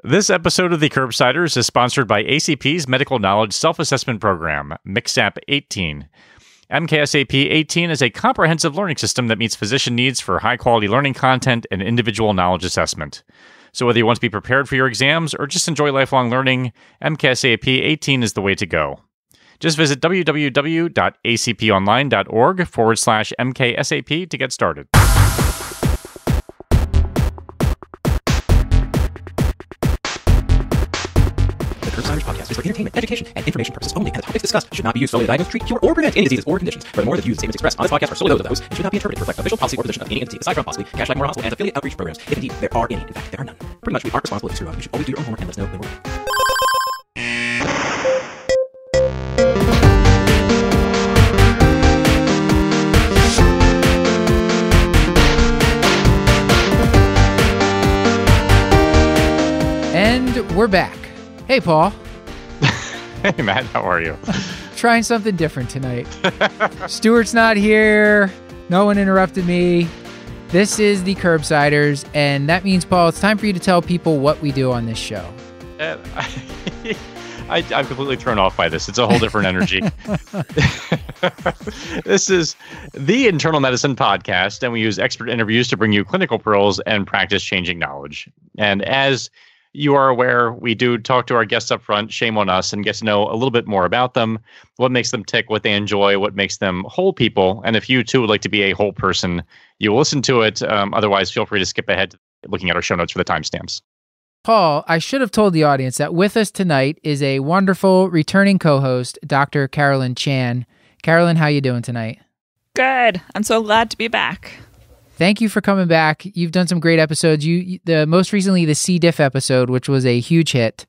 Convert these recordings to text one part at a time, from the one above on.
This episode of The Curbsiders is sponsored by ACP's Medical Knowledge Self Assessment Program, MKSAP 18. MKSAP 18 is a comprehensive learning system that meets physician needs for high quality learning content and individual knowledge assessment. So, whether you want to be prepared for your exams or just enjoy lifelong learning, MKSAP 18 is the way to go. Just visit www.acponline.org forward slash MKSAP to get started. Is for entertainment, education, and information purposes only, and the topics discussed should not be used solely to diagnose, treat, cure, or prevent any diseases or conditions. Furthermore, the views and statements expressed on this podcast are solely those of those and should not be interpreted to reflect official policy or position of any entity aside from possibly Kashlak Memorial Hospital and affiliate outreach programs. If indeed there are any, in fact, there are none. Pretty much, we aren't responsible if you screw up. You should always do your own homework and let us know when we're wrong. And we're back. Hey, Paul. Hey, Matt, how are you? Trying something different tonight. Stuart's not here. No one interrupted me. This is the Curbsiders, and that means, Paul, it's time for you to tell people what we do on this show. Uh, I, I'm completely thrown off by this. It's a whole different energy. this is the Internal Medicine Podcast, and we use expert interviews to bring you clinical pearls and practice changing knowledge. And as you are aware, we do talk to our guests up front, shame on us, and get to know a little bit more about them, what makes them tick, what they enjoy, what makes them whole people. And if you too would like to be a whole person, you will listen to it. Um, otherwise, feel free to skip ahead to looking at our show notes for the timestamps. Paul, I should have told the audience that with us tonight is a wonderful returning co-host, Dr. Carolyn Chan. Carolyn, how you doing tonight? Good. I'm so glad to be back. Thank you for coming back. You've done some great episodes. You the most recently the C diff episode, which was a huge hit,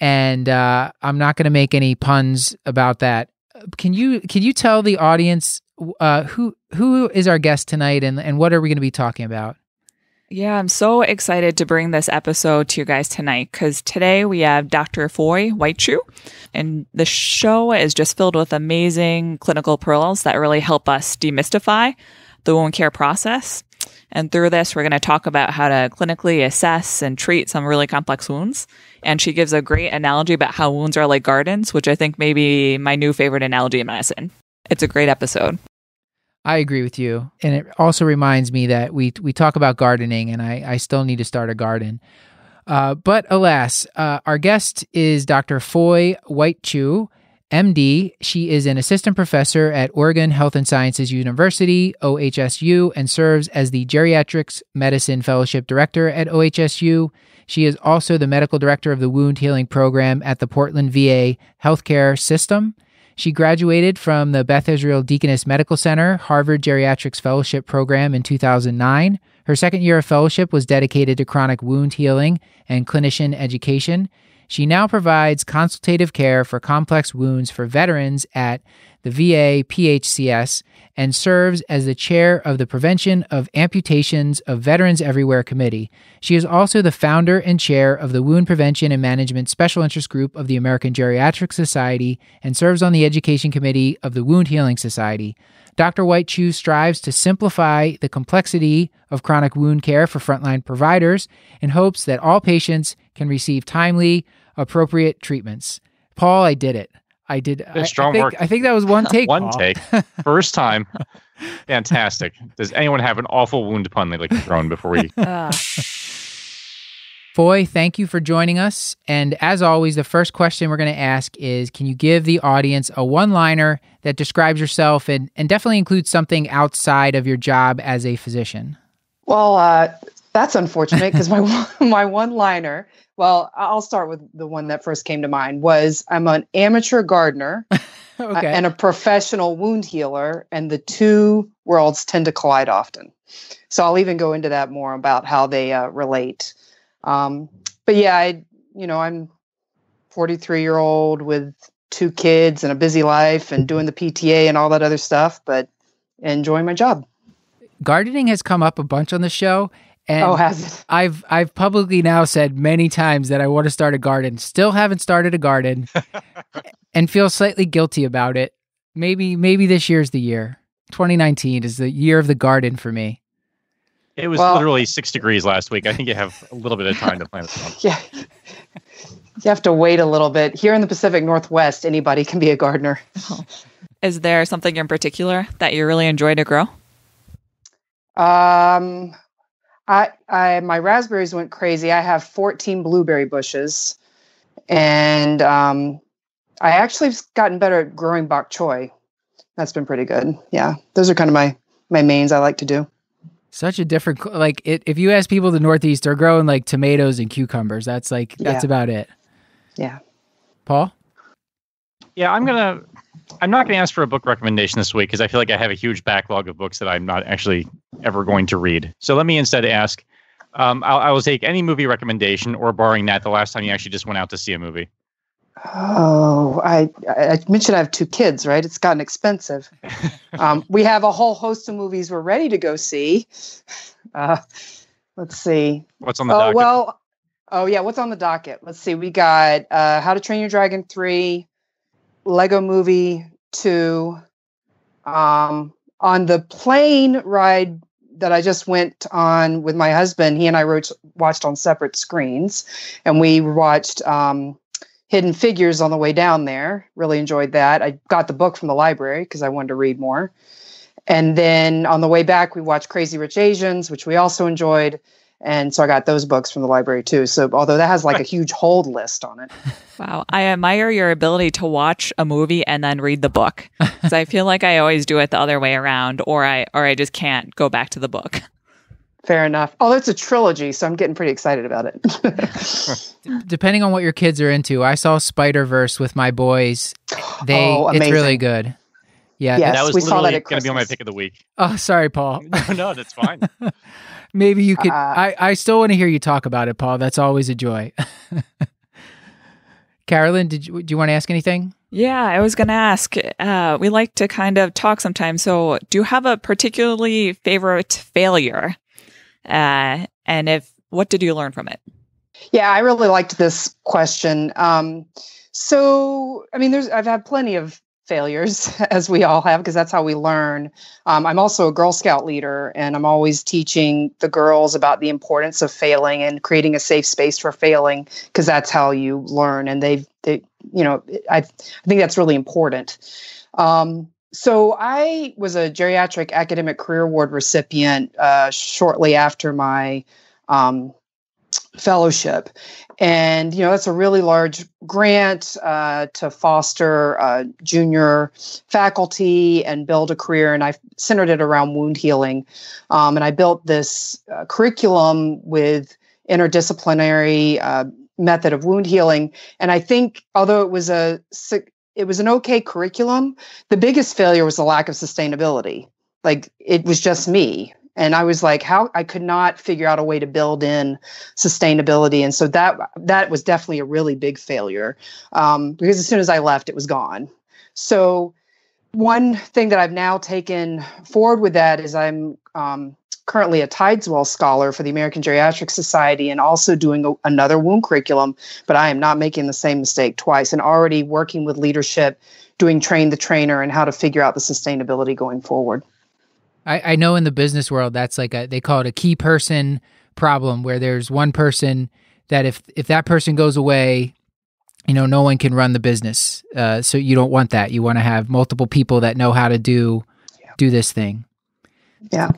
and uh, I'm not going to make any puns about that. Can you can you tell the audience uh, who who is our guest tonight and and what are we going to be talking about? Yeah, I'm so excited to bring this episode to you guys tonight because today we have Dr. Foy White-Chu, and the show is just filled with amazing clinical pearls that really help us demystify the wound care process. And through this, we're going to talk about how to clinically assess and treat some really complex wounds. And she gives a great analogy about how wounds are like gardens, which I think may be my new favorite analogy in medicine. It's a great episode. I agree with you, and it also reminds me that we we talk about gardening, and I I still need to start a garden. Uh, but alas, uh, our guest is Dr. Foy White-Chu, MD. She is an assistant professor at Oregon Health and Sciences University, OHSU, and serves as the Geriatrics Medicine Fellowship Director at OHSU. She is also the medical director of the Wound Healing Program at the Portland VA Healthcare System. She graduated from the Beth Israel Deaconess Medical Center Harvard Geriatrics Fellowship Program in 2009. Her second year of fellowship was dedicated to chronic wound healing and clinician education. She now provides consultative care for complex wounds for veterans at the VA PHCS and serves as the chair of the Prevention of Amputations of Veterans Everywhere Committee. She is also the founder and chair of the Wound Prevention and Management Special Interest Group of the American Geriatric Society and serves on the Education Committee of the Wound Healing Society. Dr. White-Chu strives to simplify the complexity of chronic wound care for frontline providers in hopes that all patients can receive timely, appropriate treatments. Paul, I did it. I did. I, I strong think, work. I think that was one take. One Paul. take. First time. Fantastic. Does anyone have an awful wound pun they'd like to throw in before we? Uh, Foy, thank you for joining us. And as always, the first question we're going to ask is Can you give the audience a one liner that describes yourself and, and definitely includes something outside of your job as a physician? Well, uh, that's unfortunate because my my one liner. Well, I'll start with the one that first came to mind. Was I'm an amateur gardener okay. uh, and a professional wound healer, and the two worlds tend to collide often. So I'll even go into that more about how they uh, relate. Um, but yeah, I you know I'm 43 year old with two kids and a busy life and doing the PTA and all that other stuff, but enjoying my job. Gardening has come up a bunch on the show. And oh, has it? I've I've publicly now said many times that I want to start a garden. Still haven't started a garden, and feel slightly guilty about it. Maybe maybe this year's the year. 2019 is the year of the garden for me. It was Well- literally six degrees last week. I think you have a little bit of time to plan this one. Yeah, You have to wait a little bit. Here in the Pacific Northwest, anybody can be a gardener. Is there something in particular that you really enjoy to grow? Um, I, I, my raspberries went crazy. I have 14 blueberry bushes, and um, I actually have gotten better at growing bok choy. That's been pretty good. Yeah, those are kind of my my mains I like to do. Such a different like it, if you ask people in the Northeast, they're growing like tomatoes and cucumbers. That's like that's Yeah. about it. Yeah. Paul, Yeah, I'm gonna. I'm not gonna ask for a book recommendation this week because I feel like I have a huge backlog of books that I'm not actually ever going to read. So let me instead ask. Um, I'll, I will take any movie recommendation, or barring that, the last time you actually just went out to see a movie. Oh, I I mentioned I have two kids, right? It's gotten expensive. um, we have a whole host of movies we're ready to go see. Uh, let's see. What's on the Oh docket? well. Oh yeah. What's on the docket? Let's see. We got uh, How to Train Your Dragon three, Lego Movie two. Um, on the plane ride that I just went on with my husband, he and I wrote, watched on separate screens, and we watched um, Hidden Figures on the way down there. Really enjoyed that. I got the book from the library because I wanted to read more. And then on the way back, we watched Crazy Rich Asians, which we also enjoyed. And so I got those books from the library too. So although that has like a huge hold list on it. Wow. I admire your ability to watch a movie and then read the book. Because I feel like I always do it the other way around or I or I just can't go back to the book. Fair enough. Oh, it's a trilogy, so I'm getting pretty excited about it. depending on what your kids are into, I saw Spider Verse with my boys. Oh, they Oh, it's really good. Yeah. Yes, that was we saw that literally going to be on my pick of the week. Oh, sorry, Paul. No, no, that's fine. Maybe you could. Uh, I I still want to hear you talk about it, Paul. That's always a joy. Carolyn, did you do you want to ask anything? Yeah, I was going to ask. Uh, we like to kind of talk sometimes. So, do you have a particularly favorite failure? Uh, and if what did you learn from it? Yeah, I really liked this question. Um, so, I mean, there's I've had plenty of failures, as we all have, because that's how we learn. Um, I'm also a Girl Scout leader, and I'm always teaching the girls about the importance of failing and creating a safe space for failing, because that's how you learn. And they've, they, you know, I, I think that's really important. Um, so I was a geriatric academic career award recipient uh, shortly after my um, fellowship. And you know that's a really large grant uh, to foster uh, junior faculty and build a career. And i centered it around wound healing. Um, and i built this uh, curriculum with interdisciplinary uh, method of wound healing. And i think although it was a it was an okay curriculum the biggest failure was the lack of sustainability. Like it was just me and i was like how i could not figure out a way to build in sustainability. And so that that was definitely a really big failure um, because as soon as i left it was gone. So one thing that i've now taken forward with that is i'm um, currently a tideswell scholar for the american geriatric society and also doing a, another wound curriculum but i am not making the same mistake twice and already working with leadership doing train the trainer and how to figure out the sustainability going forward I, I know in the business world that's like a they call it a key person problem where there's one person that if if that person goes away, you know, no one can run the business. Uh, so you don't want that. You want to have multiple people that know how to do do this thing. yeah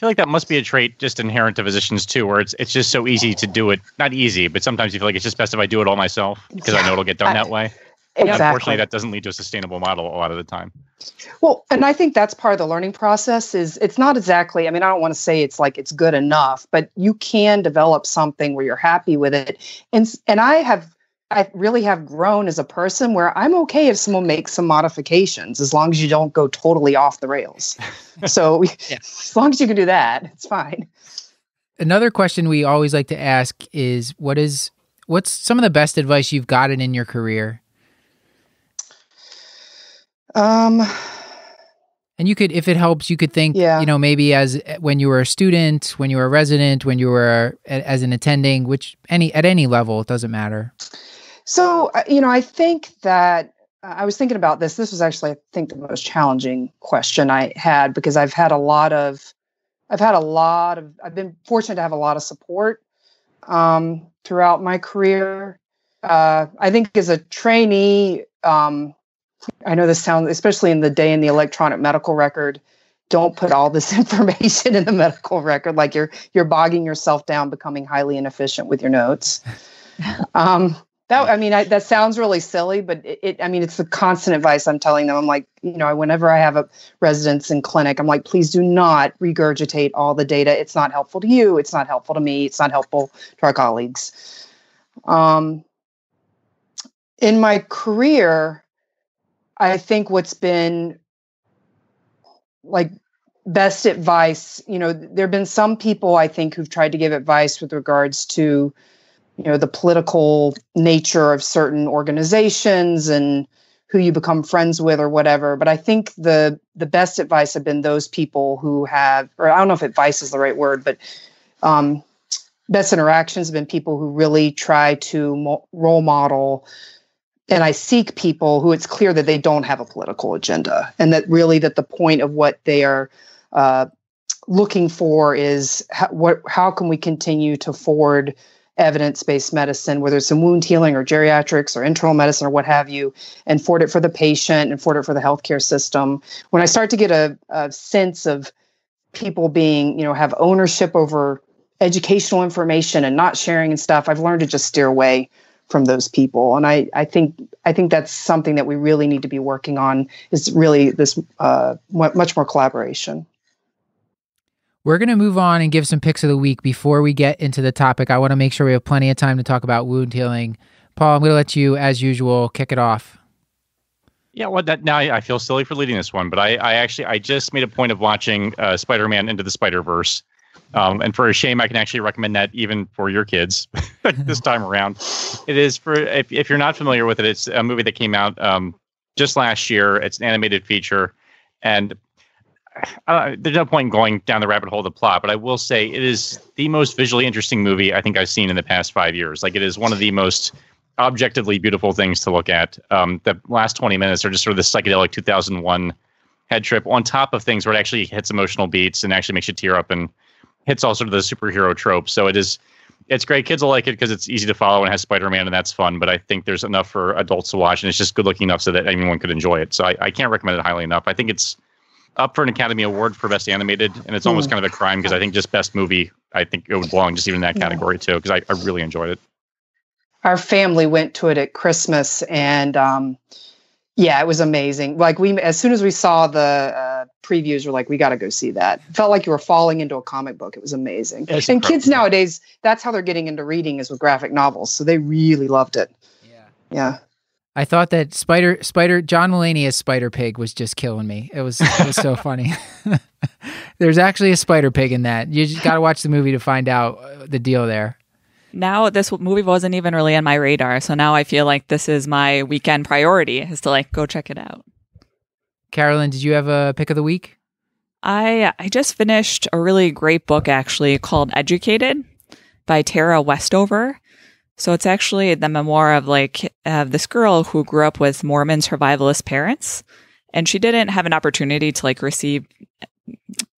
I feel like that must be a trait just inherent to physicians too, where it's it's just so easy to do it. Not easy, but sometimes you feel like it's just best if I do it all myself because I know it'll get done that way. Exactly Unfortunately, that doesn't lead to a sustainable model a lot of the time. Well, and I think that's part of the learning process is it's not exactly, I mean, I don't want to say it's like it's good enough, but you can develop something where you're happy with it. And and I have I really have grown as a person where I'm okay if someone makes some modifications as long as you don't go totally off the rails. so as long as you can do that, it's fine. Another question we always like to ask is what is what's some of the best advice you've gotten in your career? Um And you could, if it helps, you could think, Yeah. you know, maybe as when you were a student, when you were a resident, when you were a, as an attending, which any at any level, it doesn't matter. So, uh, you know, I think that uh, I was thinking about this. This was actually, I think, the most challenging question I had because I've had a lot of, I've had a lot of, I've been fortunate to have a lot of support um, throughout my career. Uh, I think as a trainee, um, I know this sounds, especially in the day in the electronic medical record, don't put all this information in the medical record. Like you're you're bogging yourself down, becoming highly inefficient with your notes. um, that I mean, I, that sounds really silly, but it, it, I mean, it's the constant advice I'm telling them. I'm like, you know, whenever I have a residence in clinic, I'm like, please do not regurgitate all the data. It's not helpful to you. It's not helpful to me. It's not helpful to our colleagues. Um, in my career, I think what's been like best advice, you know, there have been some people I think who've tried to give advice with regards to you know the political nature of certain organizations and who you become friends with or whatever but i think the the best advice have been those people who have or i don't know if advice is the right word but um, best interactions have been people who really try to mo- role model and i seek people who it's clear that they don't have a political agenda and that really that the point of what they are uh, looking for is how, what how can we continue to forward evidence based medicine, whether it's in wound healing or geriatrics or internal medicine or what have you, and forward it for the patient and forward it for the healthcare system. When I start to get a, a sense of people being, you know, have ownership over educational information and not sharing and stuff, I've learned to just steer away from those people. And I, I think I think that's something that we really need to be working on is really this uh, much more collaboration. We're going to move on and give some picks of the week before we get into the topic. I want to make sure we have plenty of time to talk about wound healing. Paul, I'm going to let you, as usual, kick it off. Yeah, well, that, now I feel silly for leading this one, but I, I actually I just made a point of watching uh, Spider-Man Into the Spider-Verse, um, and for a shame, I can actually recommend that even for your kids this time around. It is for if, if you're not familiar with it, it's a movie that came out um, just last year. It's an animated feature, and uh, there's no point in going down the rabbit hole of the plot, but I will say it is the most visually interesting movie I think I've seen in the past five years. Like it is one of the most objectively beautiful things to look at. Um, the last 20 minutes are just sort of the psychedelic 2001 head trip on top of things where it actually hits emotional beats and actually makes you tear up and hits all sort of the superhero tropes. So it is, it's great. Kids will like it because it's easy to follow and has Spider-Man and that's fun. But I think there's enough for adults to watch and it's just good looking enough so that anyone could enjoy it. So I, I can't recommend it highly enough. I think it's up for an Academy Award for Best Animated, and it's almost mm. kind of a crime because I think just Best Movie, I think it would belong just even in that category too because I, I really enjoyed it. Our family went to it at Christmas, and um, yeah, it was amazing. Like we, as soon as we saw the uh, previews, we're like, we got to go see that. Felt like you were falling into a comic book. It was amazing. It's and incredible. kids nowadays, that's how they're getting into reading is with graphic novels, so they really loved it. Yeah, yeah. I thought that Spider Spider John Mulaney as Spider Pig was just killing me. It was it was so funny. There's actually a Spider Pig in that. You just got to watch the movie to find out uh, the deal there. Now this movie wasn't even really on my radar, so now I feel like this is my weekend priority is to like go check it out. Carolyn, did you have a pick of the week? I I just finished a really great book actually called Educated by Tara Westover. So it's actually the memoir of like of this girl who grew up with Mormon survivalist parents, and she didn't have an opportunity to like receive uh,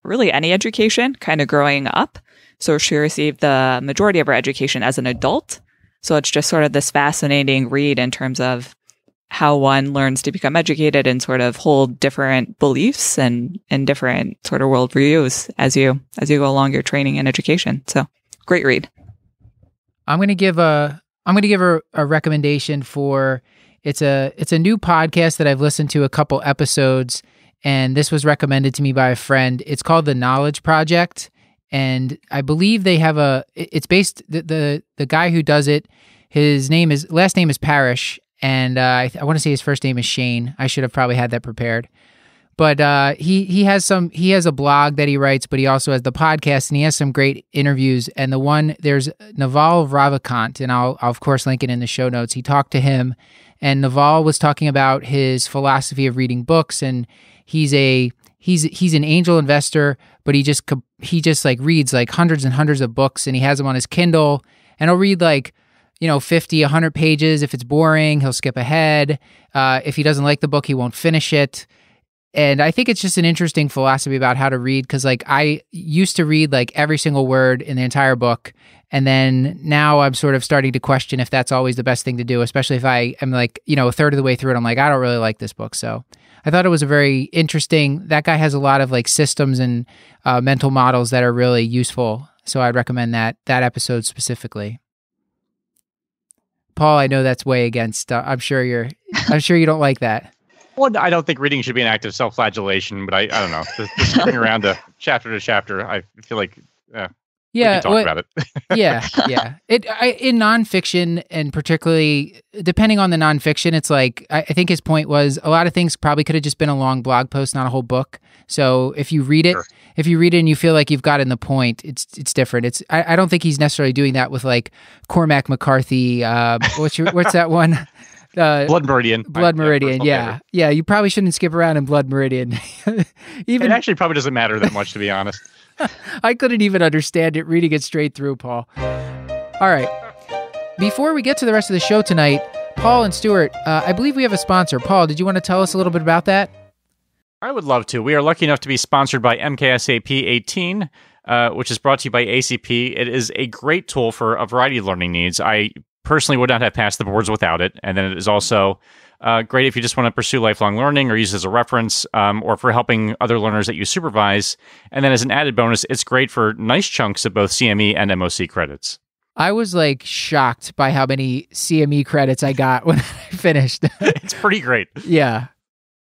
really any education kind of growing up. So she received the majority of her education as an adult. So it's just sort of this fascinating read in terms of how one learns to become educated and sort of hold different beliefs and, and different sort of worldviews as you as you go along your training and education. So great read. I'm gonna give a I'm gonna give her a recommendation for it's a it's a new podcast that I've listened to a couple episodes, and this was recommended to me by a friend. It's called The Knowledge Project, and I believe they have a. It's based the the, the guy who does it. His name is last name is Parrish, and uh, I, I want to say his first name is Shane. I should have probably had that prepared but uh, he he has some he has a blog that he writes, but he also has the podcast and he has some great interviews. And the one there's Naval Ravikant, and I'll, I'll of course link it in the show notes. He talked to him, and Naval was talking about his philosophy of reading books, and he's a he's he's an angel investor, but he just he just like reads like hundreds and hundreds of books, and he has them on his Kindle, and he'll read like you know 50 100 pages. If it's boring he'll skip ahead. Uh, if he doesn't like the book he won't finish it. And I think it's just an interesting philosophy about how to read because, like, I used to read like every single word in the entire book, And then now I'm sort of starting to question if that's always the best thing to do, especially if I am like, you know, a third of the way through it, I'm like, I don't really like this book. So I thought it was a very interesting. That guy has a lot of like systems and uh, mental models that are really useful. So I'd recommend that that episode specifically. Paul, I know that's way against. Uh, I'm sure you're. I'm sure you don't like that. Well, I don't think reading should be an act of self-flagellation, but I, I don't know. Just, just skipping around to chapter to chapter, I feel like uh, we Yeah, talk about it. yeah, yeah. It I, in nonfiction, and particularly depending on the nonfiction, it's like I, I think his point was a lot of things probably could have just been a long blog post, not a whole book. So if you read it, Sure. if you read it and you feel like you've gotten the point, it's it's different. It's I, I don't think he's necessarily doing that with like Cormac McCarthy. Uh, what's your what's that one? Uh, Blood Meridian. Blood Meridian, yeah, favorite. yeah. You probably shouldn't skip around in Blood Meridian. even It actually probably doesn't matter that much, to be honest. I couldn't even understand it reading it straight through, Paul. All right. Before we get to the rest of the show tonight, Paul and Stuart, uh, I believe we have a sponsor. Paul, did you want to tell us a little bit about that? I would love to. We are lucky enough to be sponsored by MKSAP 18, uh, which is brought to you by ACP. It is a great tool for a variety of learning needs. I personally would not have passed the boards without it. And then it is also uh, great if you just want to pursue lifelong learning or use it as a reference um, or for helping other learners that you supervise. And then as an added bonus, it's great for nice chunks of both CME and MOC credits. I was like shocked by how many CME credits I got when I finished. It's pretty great. yeah.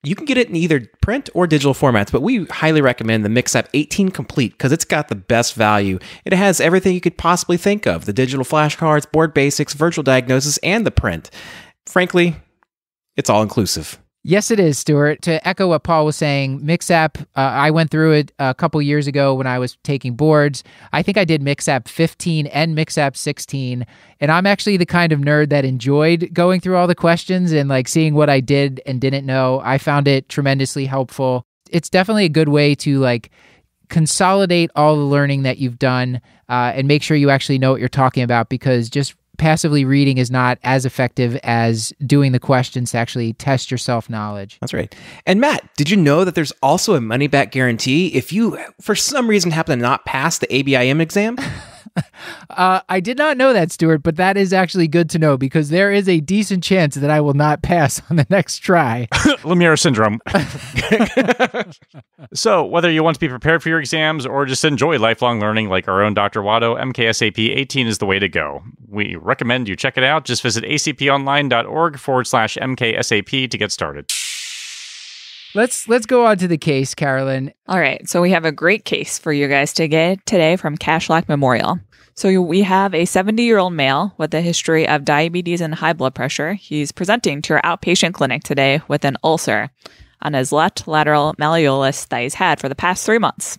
You can get it in either print or digital formats, but we highly recommend the MKSAP 18 Complete because it's got the best value. It has everything you could possibly think of the digital flashcards, board basics, virtual diagnosis, and the print. Frankly, it's all inclusive. Yes, it is, Stuart. To echo what Paul was saying, MKSAP, uh, I went through it a couple years ago when I was taking boards. I think I did MKSAP 15 and MKSAP 16. And I'm actually the kind of nerd that enjoyed going through all the questions and like seeing what I did and didn't know. I found it tremendously helpful. It's definitely a good way to like consolidate all the learning that you've done uh, and make sure you actually know what you're talking about because just passively reading is not as effective as doing the questions to actually test your self knowledge. That's right. And Matt, did you know that there's also a money back guarantee if you, for some reason, happen to not pass the ABIM exam? Uh, I did not know that, Stuart, but that is actually good to know because there is a decent chance that I will not pass on the next try. Lemierre syndrome. so, whether you want to be prepared for your exams or just enjoy lifelong learning like our own Dr. Watto, MKSAP 18 is the way to go. We recommend you check it out. Just visit acponline.org forward slash MKSAP to get started. let's let's go on to the case, Carolyn. All right, so we have a great case for you guys to get today from Kashlak Memorial. So we have a 70 year old male with a history of diabetes and high blood pressure. He's presenting to our outpatient clinic today with an ulcer on his left lateral malleolus that he's had for the past three months.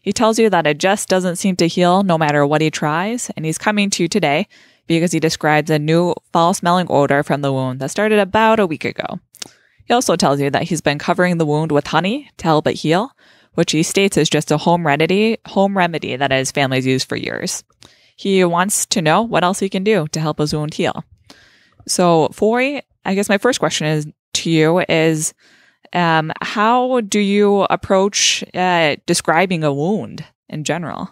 He tells you that it just doesn't seem to heal no matter what he tries, and he's coming to you today because he describes a new foul smelling odor from the wound that started about a week ago. He also tells you that he's been covering the wound with honey to help it heal, which he states is just a home remedy, home remedy that his family's used for years. He wants to know what else he can do to help his wound heal. So, Foy, I guess my first question is to you is, um, how do you approach uh, describing a wound in general?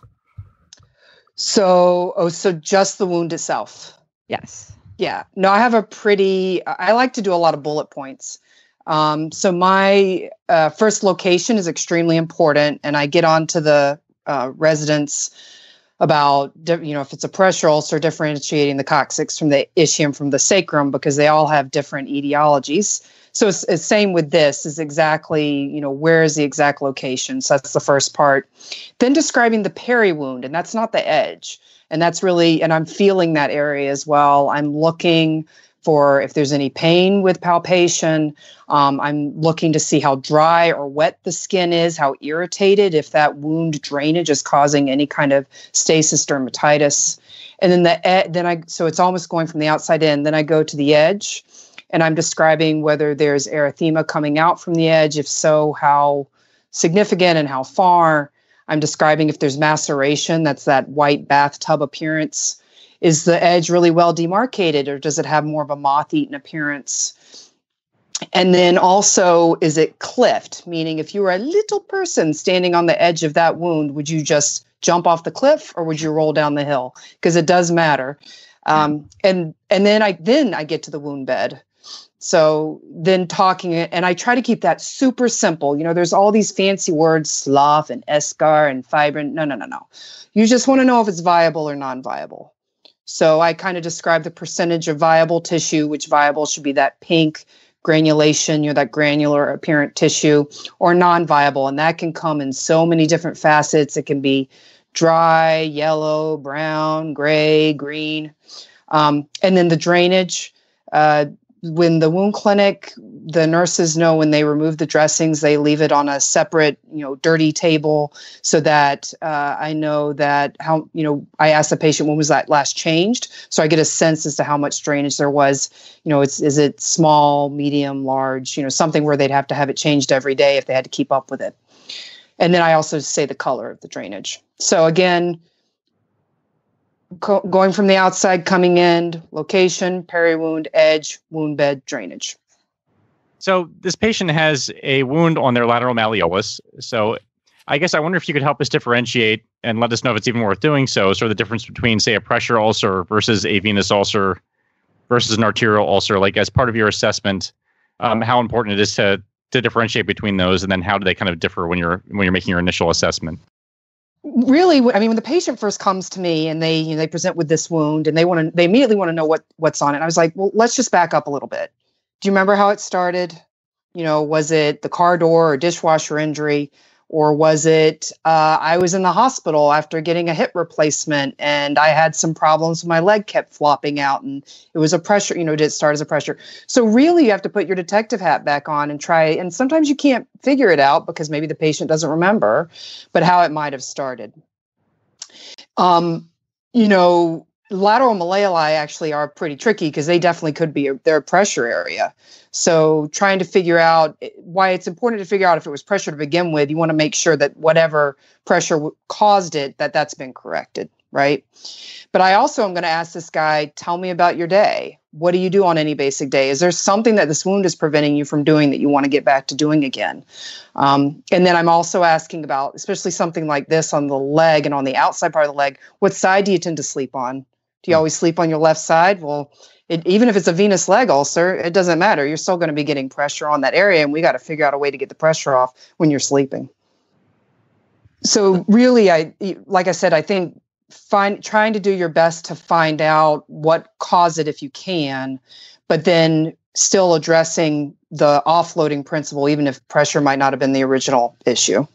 So, oh, so just the wound itself. Yes. Yeah. No, I have a pretty, I like to do a lot of bullet points. Um, so my uh, first location is extremely important, and I get on to the uh, residents about, you know, if it's a pressure ulcer, differentiating the coccyx from the ischium from the sacrum because they all have different etiologies. So it's, it's same with this is exactly, you know, where is the exact location? So that's the first part. Then describing the peri wound, and that's not the edge. And that's really, and I'm feeling that area as well. I'm looking for if there's any pain with palpation. Um, I'm looking to see how dry or wet the skin is, how irritated, if that wound drainage is causing any kind of stasis dermatitis. And then the then I so it's almost going from the outside in. Then I go to the edge, and I'm describing whether there's erythema coming out from the edge. If so, how significant and how far. I'm describing if there's maceration, that's that white bathtub appearance. Is the edge really well demarcated or does it have more of a moth eaten appearance? And then also, is it cliffed? Meaning, if you were a little person standing on the edge of that wound, would you just jump off the cliff or would you roll down the hill? Because it does matter. Um, and and then I then I get to the wound bed. So then talking and I try to keep that super simple. You know, there's all these fancy words, slough and eschar and fibrin. No, no, no, no. You just want to know if it's viable or non-viable. So I kind of describe the percentage of viable tissue, which viable should be that pink granulation, you know, that granular apparent tissue, or non-viable. And that can come in so many different facets. It can be dry, yellow, brown, gray, green. Um, and then the drainage. Uh, when the wound clinic, the nurses know when they remove the dressings, they leave it on a separate, you know, dirty table so that uh, I know that how, you know, I ask the patient when was that last changed, so I get a sense as to how much drainage there was. You know, it's is it small, medium, large, you know, something where they'd have to have it changed every day if they had to keep up with it. And then I also say the color of the drainage. So again, co- going from the outside, coming in, location, peri wound, edge, wound bed, drainage. So this patient has a wound on their lateral malleolus. So I guess I wonder if you could help us differentiate and let us know if it's even worth doing so. So the difference between, say, a pressure ulcer versus a venous ulcer versus an arterial ulcer, like as part of your assessment, um, how important it is to to differentiate between those, and then how do they kind of differ when you're when you're making your initial assessment? Really i mean when the patient first comes to me and they you know, they present with this wound and they want to they immediately want to know what what's on it i was like well let's just back up a little bit. Do you remember how it started? You know was it the car door or dishwasher injury or was it uh, i was in the hospital after getting a hip replacement and i had some problems my leg kept flopping out and it was a pressure you know did it start as a pressure. So really you have to put your detective hat back on and try and sometimes you can't figure it out because maybe the patient doesn't remember but how it might have started. Um, you know lateral malleoli actually are pretty tricky because they definitely could be a, their pressure area. So trying to figure out eh, why it's important to figure out if it was pressure to begin with, you want to make sure that whatever pressure w- caused it, that that's been corrected, right? But I also am going to ask this guy, tell me about your day. What do you do on any basic day? Is there something that this wound is preventing you from doing that you want to get back to doing again? Um, and then I'm also asking about, especially something like this on the leg and on the outside part of the leg, what side do you tend to sleep on? You always sleep on your left side? Well, it, even if it's a venous leg ulcer, it doesn't matter. You're still going to be getting pressure on that area, and we got to figure out a way to get the pressure off when you're sleeping. So really, I like I said, I think find trying to do your best to find out what caused it if you can, but then still addressing the offloading principle, even if pressure might not have been the original issue.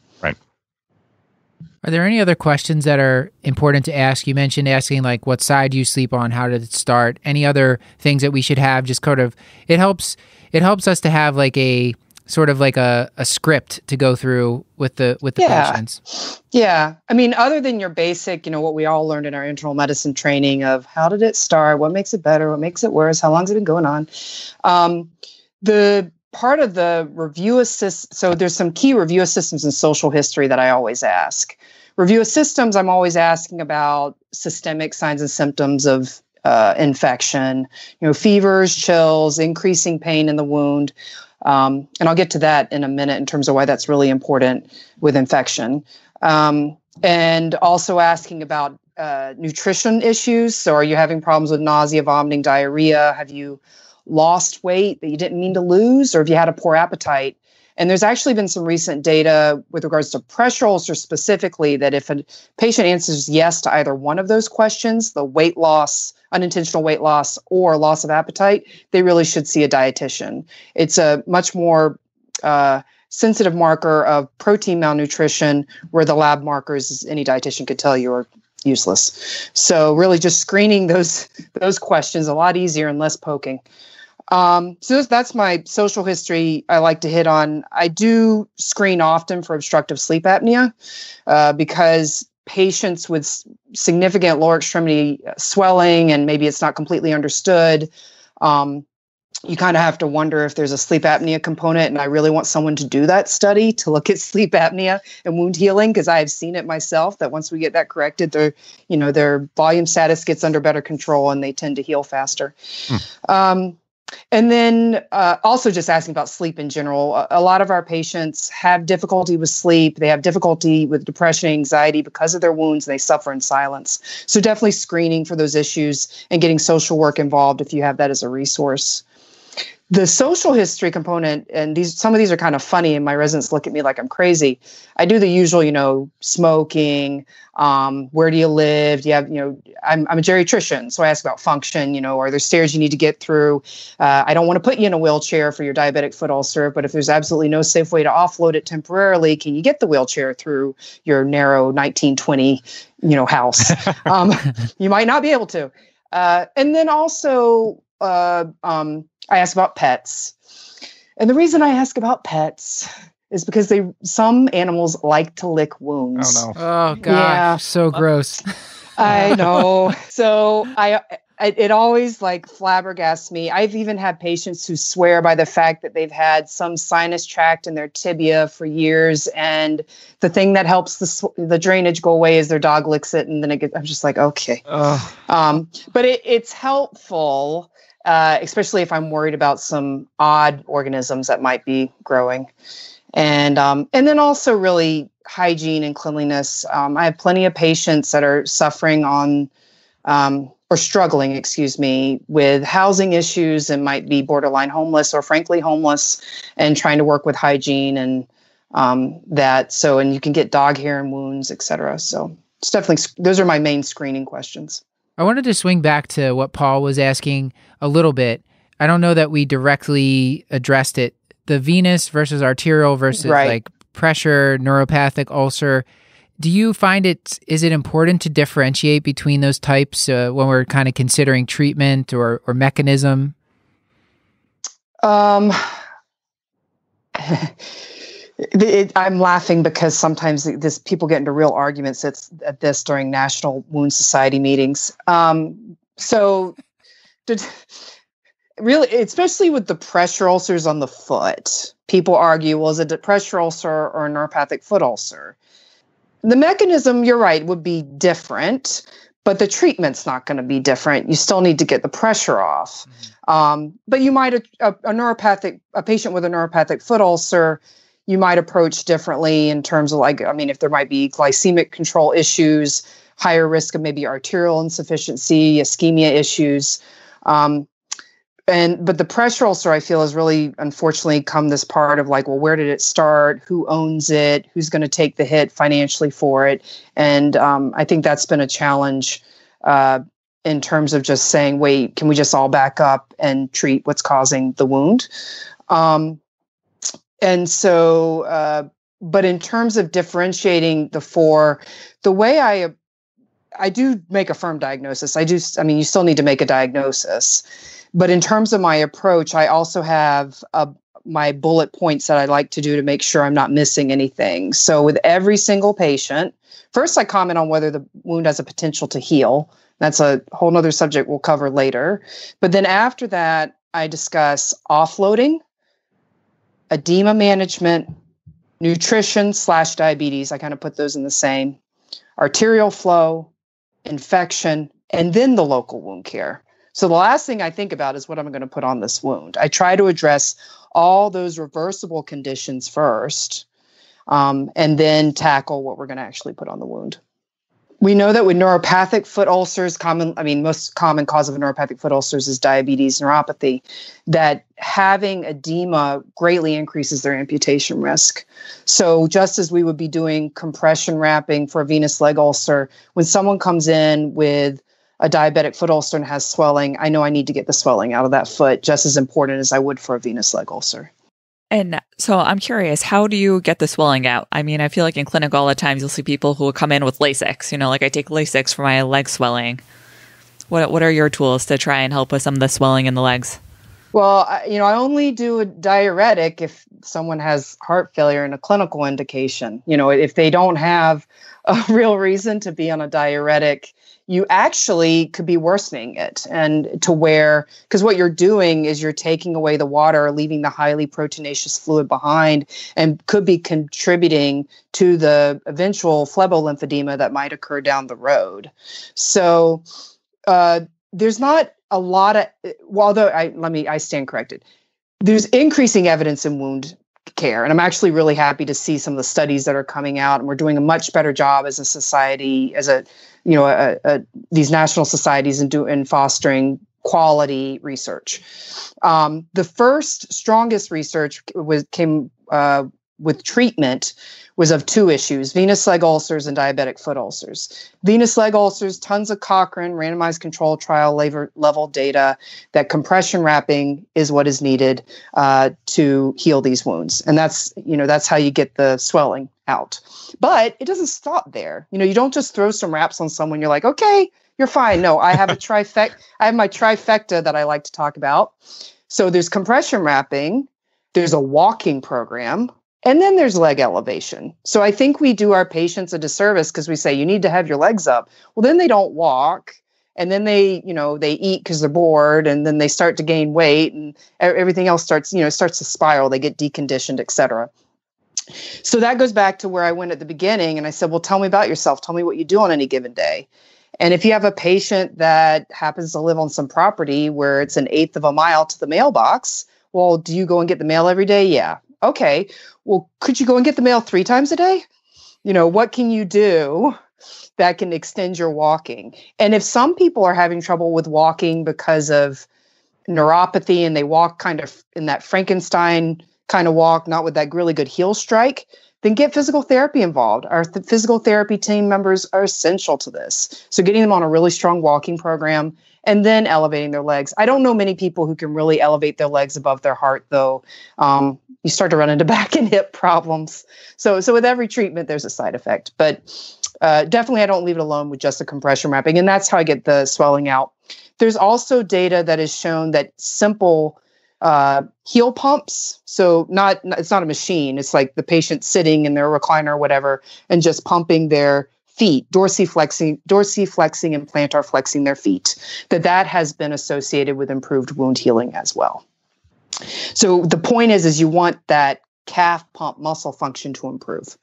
Are there any other questions that are important to ask? You mentioned asking like what side you sleep on, how did it start? Any other things that we should have? Just kind of it helps it helps us to have like a sort of like a, a script to go through with the with the Yeah. patients. Yeah. I mean, other than your basic, you know, what we all learned in our internal medicine training of how did it start, what makes it better, what makes it worse, how long's it been going on. Um, the part of the review assist, so there's some key review systems in social history that I always ask. Review of systems, I'm always asking about systemic signs and symptoms of uh, infection, you know, fevers, chills, increasing pain in the wound. Um, and I'll get to that in a minute in terms of why that's really important with infection. Um, and also asking about uh, nutrition issues. So, are you having problems with nausea, vomiting, diarrhea? Have you lost weight that you didn't mean to lose, or have you had a poor appetite? And there's actually been some recent data with regards to pressure ulcer specifically that if a patient answers yes to either one of those questions, the weight loss, unintentional weight loss, or loss of appetite, they really should see a dietitian. It's a much more uh, sensitive marker of protein malnutrition, where the lab markers any dietitian could tell you are useless. So really, just screening those those questions a lot easier and less poking. Um, so that's- my social history I like to hit on. I do screen often for obstructive sleep apnea uh, because patients with significant lower extremity swelling and maybe it's not completely understood. Um, you kind of have to wonder if there's a sleep apnea component, and I really want someone to do that study to look at sleep apnea and wound healing because I have seen it myself. That once we get that corrected, their you know their volume status gets under better control and they tend to heal faster. Um, and then uh, also just asking about sleep in general. A, a, lot of our patients have difficulty with sleep. They have difficulty with depression, anxiety because of their wounds. They suffer in silence. So definitely screening for those issues and getting social work involved if you have that as a resource the social history component and these some of these are kind of funny and my residents look at me like i'm crazy. I do the usual you know smoking um, where do you live? Do you have you know I'm, I'm a geriatrician so i ask about function you know are there stairs you need to get through? Uh, i don't want to put you in a wheelchair for your diabetic foot ulcer but if there's absolutely no safe way to offload it temporarily can you get the wheelchair through your narrow 1920 you know house? Um, you might not be able to. Uh, and then also uh, um, I ask about pets. And the reason I ask about pets is because they some animals like to lick wounds. Oh no. Oh god. Yeah. So gross. I know. So I it always like flabbergasts me. I've even had patients who swear by the fact that they've had some sinus tract in their tibia for years, and the thing that helps the the drainage go away is their dog licks it, and then it gets. I'm just like, okay. Um, but it, it's helpful uh, especially if I'm worried about some odd organisms that might be growing. And um, and then also really hygiene and cleanliness. Um, I have plenty of patients that are suffering on um, or struggling, excuse me, with housing issues and might be borderline homeless or frankly homeless, and trying to work with hygiene and um, that. So and you can get dog hair and wounds, etc. So it's definitely those are my main screening questions. I wanted to swing back to what Paul was asking a little bit. I don't know that we directly addressed it. The venous versus arterial versus right. like pressure, neuropathic ulcer. Do you find it is it important to differentiate between those types uh, when we're kind of considering treatment or or mechanism? Um It, I'm laughing because sometimes this people get into real arguments at, at this during National Wound Society meetings. Um, so, did, really, especially with the pressure ulcers on the foot, people argue, well, is it a pressure ulcer or a neuropathic foot ulcer? The mechanism, you're right, would be different, but the treatment's not going to be different. You still need to get the pressure off. Mm-hmm. Um, but you might a, a, a neuropathic, a patient with a neuropathic foot ulcer you might approach differently in terms of like i mean if there might be glycemic control issues higher risk of maybe arterial insufficiency ischemia issues. Um, and but the pressure ulcer i feel has really unfortunately come this part of like well where did it start? Who owns it? Who's going to take the hit financially for it? And um, i think that's been a challenge uh, in terms of just saying wait can we just all back up and treat what's causing the wound? Um, and so uh, but in terms of differentiating the four the way i i do make a firm diagnosis. I do i mean you still need to make a diagnosis. But in terms of my approach i also have a, my bullet points that i like to do to make sure i'm not missing anything. So with every single patient first i comment on whether the wound has a potential to heal. That's a whole nother subject we'll cover later. But then after that i discuss offloading edema management, nutrition slash diabetes. I kind of put those in the same, arterial flow, infection, and then the local wound care. So the last thing I think about is what I'm going to put on this wound. I try to address all those reversible conditions first, um, and then tackle what we're going to actually put on the wound we know that with neuropathic foot ulcers, common, I mean, most common cause of neuropathic foot ulcers is diabetes neuropathy, that having edema greatly increases their amputation risk. So, just as we would be doing compression wrapping for a venous leg ulcer, when someone comes in with a diabetic foot ulcer and has swelling, I know I need to get the swelling out of that foot just as important as I would for a venous leg ulcer. And so I'm curious, how do you get the swelling out? I mean, I feel like in clinic all the times you'll see people who will come in with Lasix, you know, like I take Lasix for my leg swelling. What what are your tools to try and help with some of the swelling in the legs? Well, you know, I only do a diuretic if someone has heart failure and a clinical indication. You know, if they don't have a real reason to be on a diuretic, you actually could be worsening it and to where because what you're doing is you're taking away the water leaving the highly proteinaceous fluid behind and could be contributing to the eventual phlebolymphedema that might occur down the road so uh, there's not a lot of well, although I let me I stand corrected. There's increasing evidence in wound care, and I'm actually really happy to see some of the studies that are coming out, and we're doing a much better job as a society, as a you know, a, a, these national societies in do in fostering quality research. Um, the first strongest research was came uh, with treatment was of two issues venous leg ulcers and diabetic foot ulcers. Venous leg ulcers, tons of Cochrane randomized control trial level data that compression wrapping is what is needed uh, to heal these wounds. And that's, you know, that's how you get the swelling out. But it doesn't stop there. You know, you don't just throw some wraps on someone, you're like, okay, you're fine. No, I have a trifecta. I have my trifecta that I like to talk about. So there's compression wrapping, there's a walking program, and then there's leg elevation. So I think we do our patients a disservice because we say you need to have your legs up. Well, then they don't walk and then they, you know, they eat because they're bored and then they start to gain weight and everything else starts, you know, starts to spiral. They get deconditioned, etc. So that goes back to where I went at the beginning and I said, "Well, tell me about yourself. Tell me what you do on any given day." And if you have a patient that happens to live on some property where it's an eighth of a mile to the mailbox, well, do you go and get the mail every day? Yeah okay, well, could you go and get the mail three times a day? You know, what can you do that can extend your walking? And if some people are having trouble with walking because of neuropathy and they walk kind of in that Frankenstein kind of walk, not with that really good heel strike, then get physical therapy involved. Our th- physical therapy team members are essential to this. So, getting them on a really strong walking program and then elevating their legs. I don't know many people who can really elevate their legs above their heart, though. Um, you start to run into back and hip problems. So, so with every treatment, there's a side effect. But uh, definitely, I don't leave it alone with just the compression wrapping, and that's how I get the swelling out. There's also data that has shown that simple uh, heel pumps. So not it's not a machine. It's like the patient sitting in their recliner or whatever, and just pumping their feet, dorsiflexing, dorsiflexing and plantar flexing their feet. That that has been associated with improved wound healing as well. So the point is, is you want that calf pump muscle function to improve.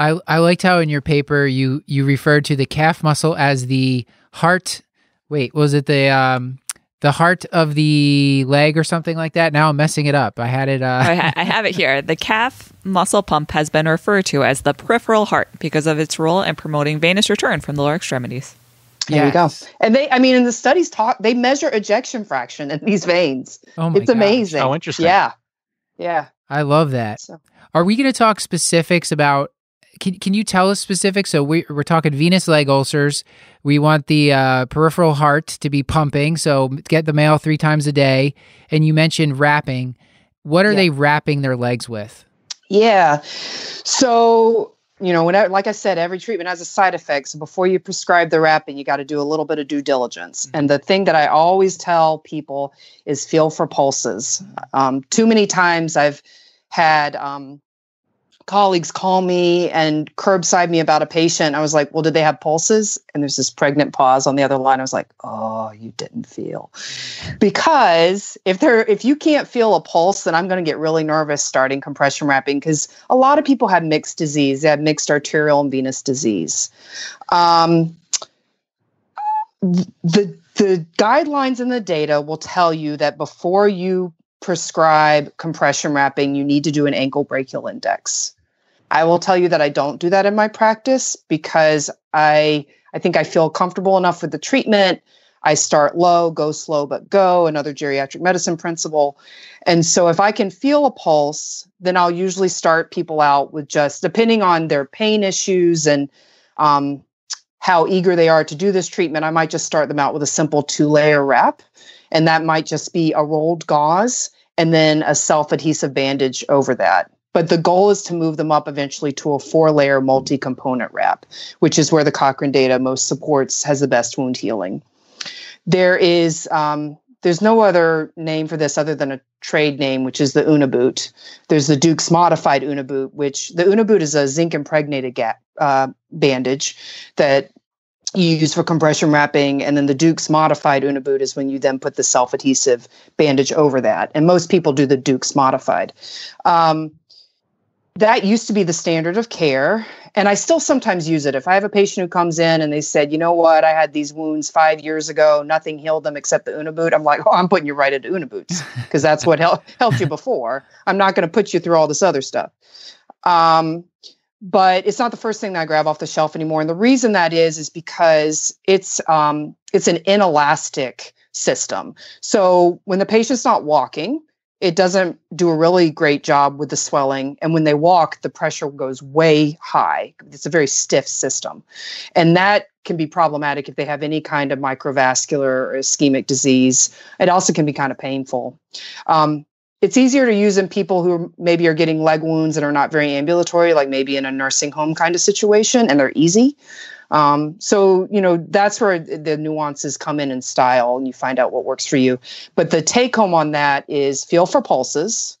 I I liked how in your paper you you referred to the calf muscle as the heart. Wait, was it the um the heart of the leg or something like that. Now I'm messing it up. I had it. Uh... I, ha- I, have it here. The calf muscle pump has been referred to as the peripheral heart because of its role in promoting venous return from the lower extremities. There yes. you go. And they, I mean, in the studies talk, they measure ejection fraction in these veins. Oh my It's gosh. amazing. Oh, interesting. Yeah. Yeah. I love that. So. Are we going to talk specifics about can, can you tell us specific? So we, we're talking venous leg ulcers. We want the uh, peripheral heart to be pumping. So get the mail three times a day. And you mentioned wrapping. What are yeah. they wrapping their legs with? Yeah. So, you know, whenever, like I said, every treatment has a side effect. So before you prescribe the wrapping, you got to do a little bit of due diligence. Mm-hmm. And the thing that I always tell people is feel for pulses. Um, too many times I've had um, colleagues call me and curbside me about a patient. I was like, well, did they have pulses? And there's this pregnant pause on the other line. I was like, oh, you didn't feel. Because if there if you can't feel a pulse, then I'm going to get really nervous starting compression wrapping because a lot of people have mixed disease. They have mixed arterial and venous disease. Um, the the guidelines and the data will tell you that before you prescribe compression wrapping, you need to do an ankle brachial index. I will tell you that I don't do that in my practice because I I think I feel comfortable enough with the treatment. I start low, go slow but go, another geriatric medicine principle. And so if I can feel a pulse, then I'll usually start people out with just depending on their pain issues and um, how eager they are to do this treatment, I might just start them out with a simple two layer wrap. And that might just be a rolled gauze and then a self adhesive bandage over that. But the goal is to move them up eventually to a four layer multi component wrap, which is where the Cochrane data most supports has the best wound healing. There is, um, there's no other name for this other than a trade name, which is the Unna boot. There's the Duke's modified Unna boot, which the Unna boot is a zinc impregnated gap, uh, bandage that you use for compression wrapping, and then the Duke's modified Unna boot is when you then put the self adhesive bandage over that. And most people do the Duke's modified. Um, that used to be the standard of care and i still sometimes use it. If i have a patient who comes in and they said you know what? I had these wounds five years ago nothing healed them except the unna boot i'm like oh i'm putting you right into unna boots because that's what hel- helped you before. I'm not going to put you through all this other stuff. Um, but it's not the first thing that i grab off the shelf anymore and the reason that is is because it's um, it's an inelastic system. So when the patient's not walking it doesn't do a really great job with the swelling. And when they walk, the pressure goes way high. It's a very stiff system. And that can be problematic if they have any kind of microvascular or ischemic disease. It also can be kind of painful. Um, it's easier to use in people who maybe are getting leg wounds and are not very ambulatory, like maybe in a nursing home kind of situation, and they're easy. Um, so, you know, that's where the nuances come in in style and you find out what works for you. But the take home on that is feel for pulses.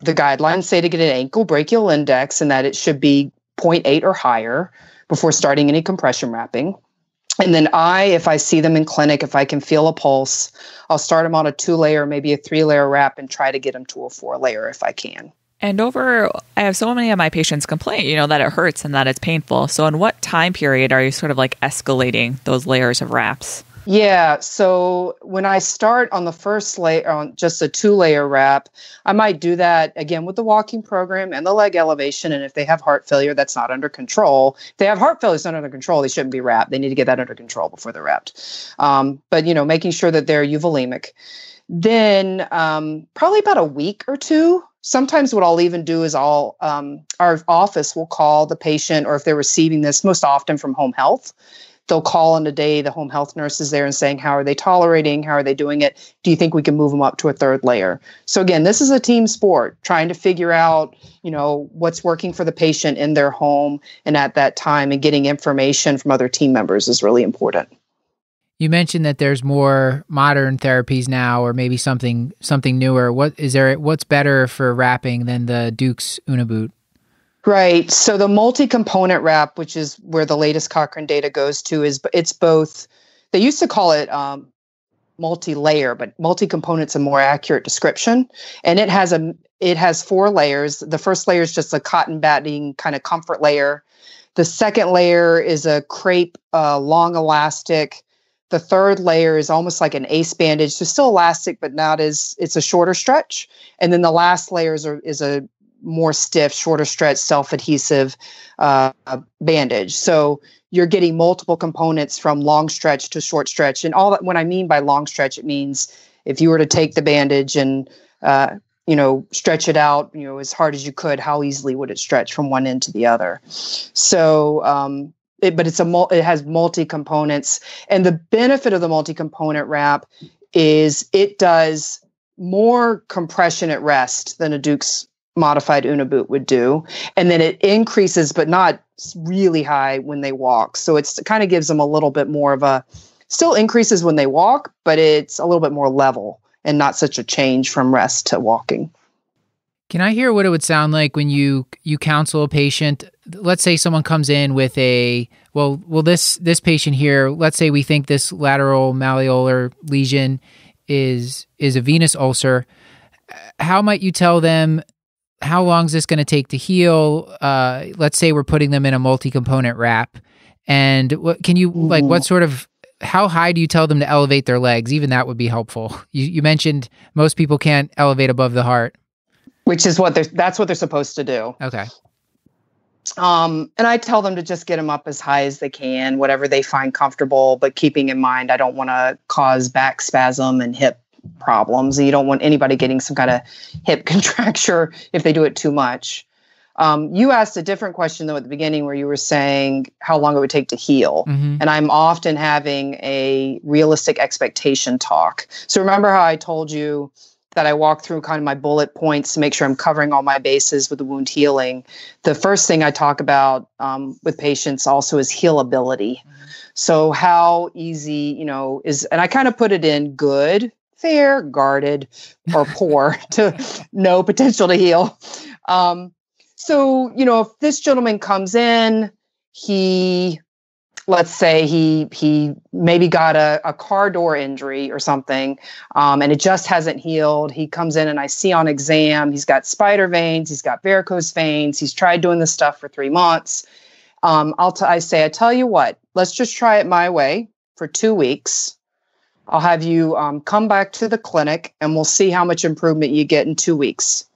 The guidelines say to get an ankle brachial index and that it should be 0.8 or higher before starting any compression wrapping. And then I, if I see them in clinic, if I can feel a pulse, I'll start them on a two layer, maybe a three layer wrap and try to get them to a four layer if I can. And over, I have so many of my patients complain, you know, that it hurts and that it's painful. So, in what time period are you sort of like escalating those layers of wraps? Yeah. So when I start on the first layer, on just a two layer wrap, I might do that again with the walking program and the leg elevation. And if they have heart failure, that's not under control. If they have heart failure, it's not under control. They shouldn't be wrapped. They need to get that under control before they're wrapped. Um, but, you know, making sure that they're euvolemic. Then um, probably about a week or two sometimes what I'll even do is I'll um, our office will call the patient, or if they're receiving this, most often from home health, they'll call on a day the home health nurse is there and saying how are they tolerating, how are they doing it? Do you think we can move them up to a third layer? So again, this is a team sport, trying to figure out you know what's working for the patient in their home and at that time, and getting information from other team members is really important. You mentioned that there's more modern therapies now, or maybe something something newer. What is there? What's better for wrapping than the Duke's Unna boot? Right. So the multi-component wrap, which is where the latest Cochrane data goes to, is it's both. They used to call it um, multi-layer, but multi-component's a more accurate description, and it has a it has four layers. The first layer is just a cotton batting kind of comfort layer. The second layer is a crepe, uh, long elastic the third layer is almost like an ace bandage, so still elastic, but not as it's a shorter stretch. And then the last layer is a, is a more stiff, shorter stretch, self adhesive uh, bandage. So you're getting multiple components from long stretch to short stretch. And all that, when I mean by long stretch, it means if you were to take the bandage and uh, you know stretch it out you know as hard as you could how easily would it stretch from one end to the other so um, it, but it's a mul- it has multi components, and the benefit of the multi component wrap is it does more compression at rest than a Duke's modified Unna boot would do, and then it increases, but not really high when they walk. So it's it kind of gives them a little bit more of a still increases when they walk, but it's a little bit more level and not such a change from rest to walking. Can I hear what it would sound like when you you counsel a patient? Let's say someone comes in with a well, well this this patient here. Let's say we think this lateral malleolar lesion is is a venous ulcer. How might you tell them how long is this going to take to heal? Uh, let's say we're putting them in a multi-component wrap, and what can you like? What sort of how high do you tell them to elevate their legs? Even that would be helpful. You, you mentioned most people can't elevate above the heart which is what they're that's what they're supposed to do. Okay. Um, and I tell them to just get them up as high as they can, whatever they find comfortable, but keeping in mind I don't want to cause back spasm and hip problems. And you don't want anybody getting some kind of hip contracture if they do it too much. Um, you asked a different question though at the beginning where you were saying how long it would take to heal. Mm-hmm. And I'm often having a realistic expectation talk. So remember how I told you that I walk through kind of my bullet points to make sure I'm covering all my bases with the wound healing. The first thing I talk about um, with patients also is healability. Mm-hmm. So how easy, you know, is, and I kind of put it in good, fair, guarded, or poor to no potential to heal. Um, so, you know, if this gentleman comes in, he let's say he he maybe got a, a car door injury or something um, and it just hasn't healed. He comes in and i see on exam he's got spider veins he's got varicose veins he's tried doing this stuff for three months. Um, I'll t- I say i tell you what let's just try it my way for two weeks. I'll have you um, come back to the clinic and we'll see how much improvement you get in two weeks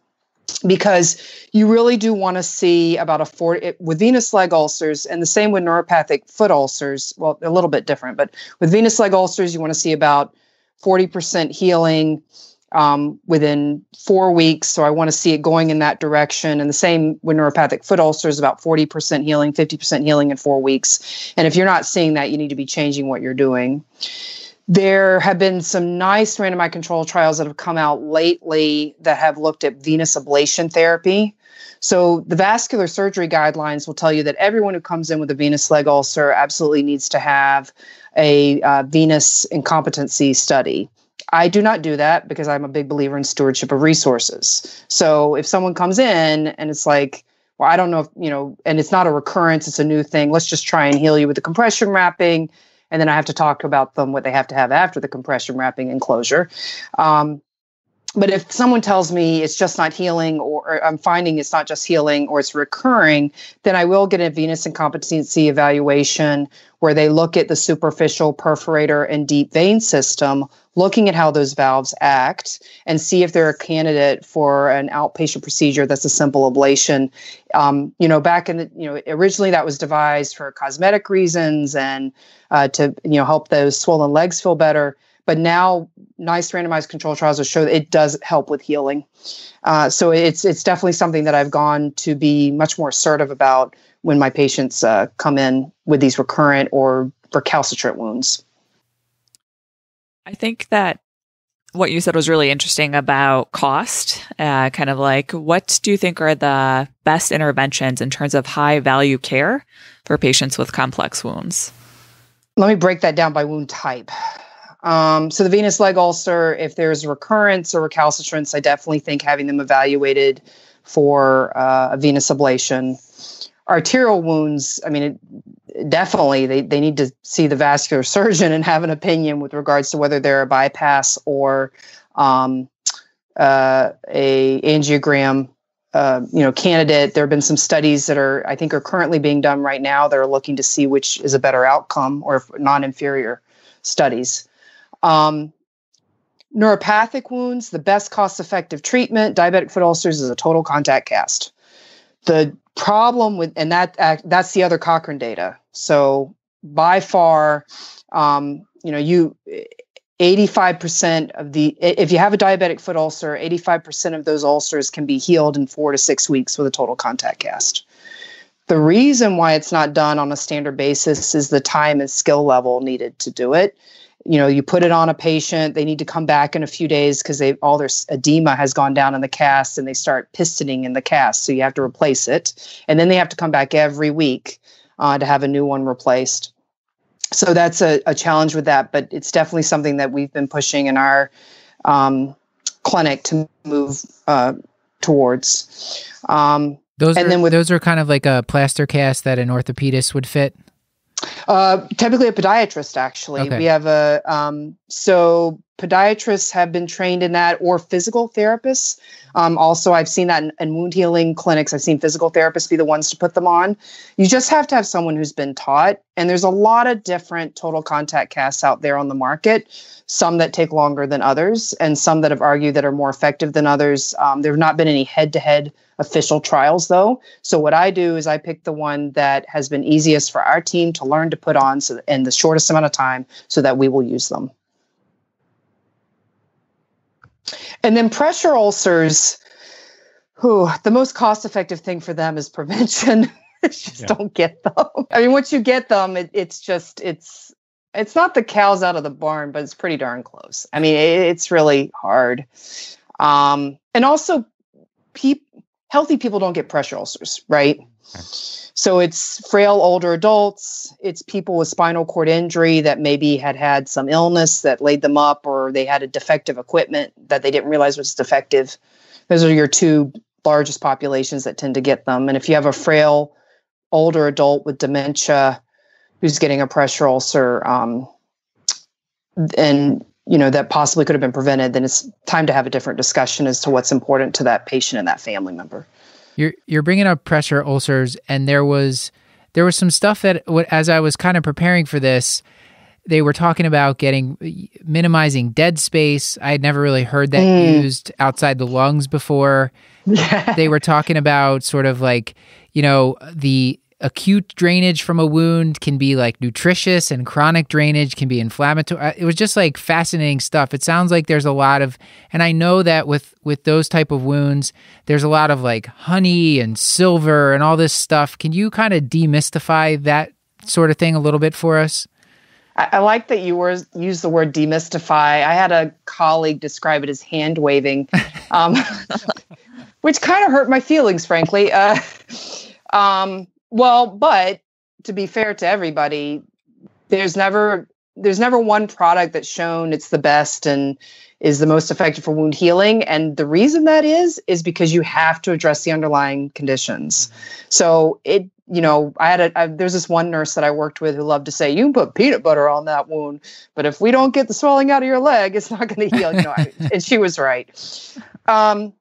because you really do want to see about a 40 with venous leg ulcers and the same with neuropathic foot ulcers well a little bit different but with venous leg ulcers you want to see about 40% healing um, within four weeks. So i want to see it going in that direction. And the same with neuropathic foot ulcers about 40% healing 50% healing in four weeks. And if you're not seeing that you need to be changing what you're doing there have been some nice randomized control trials that have come out lately that have looked at venous ablation therapy. So, the vascular surgery guidelines will tell you that everyone who comes in with a venous leg ulcer absolutely needs to have a uh, venous incompetency study. I do not do that because I'm a big believer in stewardship of resources. So, if someone comes in and it's like, well, I don't know if, you know, and it's not a recurrence, it's a new thing, let's just try and heal you with the compression wrapping and then I have to talk about them what they have to have after the compression wrapping enclosure. Um, but if someone tells me it's just not healing or, or, i'm finding it's not just healing or it's recurring then i will get a venous incompetency evaluation where they look at the superficial perforator and deep vein system looking at how those valves act and see if they're a candidate for an outpatient procedure that's a simple ablation um, you know back in the you know originally that was devised for cosmetic reasons and uh, to you know help those swollen legs feel better. But now, nice randomized control trials have shown that it does help with healing. Uh, so it's it's definitely something that I've gone to be much more assertive about when my patients uh, come in with these recurrent or recalcitrant wounds. I think that what you said was really interesting about cost. Uh, kind of like, what do you think are the best interventions in terms of high value care for patients with complex wounds? Let me break that down by wound type. Um, so the venous leg ulcer, if there's recurrence or recalcitrance, I definitely think having them evaluated for uh, a venous ablation. Arterial wounds, I mean, it, definitely they, they need to see the vascular surgeon and have an opinion with regards to whether they're a bypass or um, uh, a angiogram uh, you know candidate there have been some studies that are i think are currently being done right now that are looking to see which is a better outcome or non-inferior studies um, neuropathic wounds the best cost effective treatment diabetic foot ulcers is a total contact cast. The problem with and that uh, that's the other cochrane data. So by far um, you know you 85% of the if you have a diabetic foot ulcer 85% of those ulcers can be healed in 4 to 6 weeks with a total contact cast. The reason why it's not done on a standard basis is the time and skill level needed to do it you know you put it on a patient they need to come back in a few days because they all their edema has gone down in the cast and they start pistoning in the cast so you have to replace it and then they have to come back every week uh, to have a new one replaced so that's a, a, challenge with that, but it's definitely something that we've been pushing in our um, clinic to move uh, towards. Um, those and are, then with, those are kind of like a plaster cast that an orthopedist would fit. Uh, typically a podiatrist. Actually, okay. we have a um, so podiatrists have been trained in that, or physical therapists. Um, also, I've seen that in, in, wound healing clinics. I've seen physical therapists be the ones to put them on. You just have to have someone who's been taught. And there's a lot of different total contact casts out there on the market, some that take longer than others, and some that have argued that are more effective than others. Um, there have not been any head to head official trials, though. So, what I do is I pick the one that has been easiest for our team to learn to put on so, in the shortest amount of time so that we will use them. And then pressure ulcers, who the most cost effective thing for them is prevention. just yeah. don't get them. I mean, once you get them, it, it's just it's it's not the cows out of the barn, but it's pretty darn close. I mean, it, it's really hard. Um, and also, pe- healthy people don't get pressure ulcers, right? So it's frail older adults, it's people with spinal cord injury that maybe had had some illness that laid them up, or they had a defective equipment that they didn't realize was defective. Those are your two largest populations that tend to get them. And if you have a frail older adult with dementia, who's getting a pressure ulcer, um, and you know that possibly could have been prevented, then it's time to have a different discussion as to what's important to that patient and that family member. You're you're bringing up pressure ulcers, and there was there was some stuff that as I was kind of preparing for this, they were talking about getting minimizing dead space. I had never really heard that mm. used outside the lungs before. They were talking about sort of like, you know, the acute drainage from a wound can be like nutritious and chronic drainage can be inflammatory it was just like fascinating stuff it sounds like there's a lot of and i know that with with those type of wounds there's a lot of like honey and silver and all this stuff can you kind of demystify that sort of thing a little bit for us I, I like that you were use the word demystify. I had a colleague describe it as hand waving, um, which kind of hurt my feelings, frankly. Uh, um, well, but to be fair to everybody, there's never there's never one product that's shown it's the best and is the most effective for wound healing. And the reason that is is because you have to address the underlying conditions. So it you know i had a I, there's this one nurse that i worked with who loved to say you can put peanut butter on that wound but if we don't get the swelling out of your leg it's not going to heal you know and she was right. Um,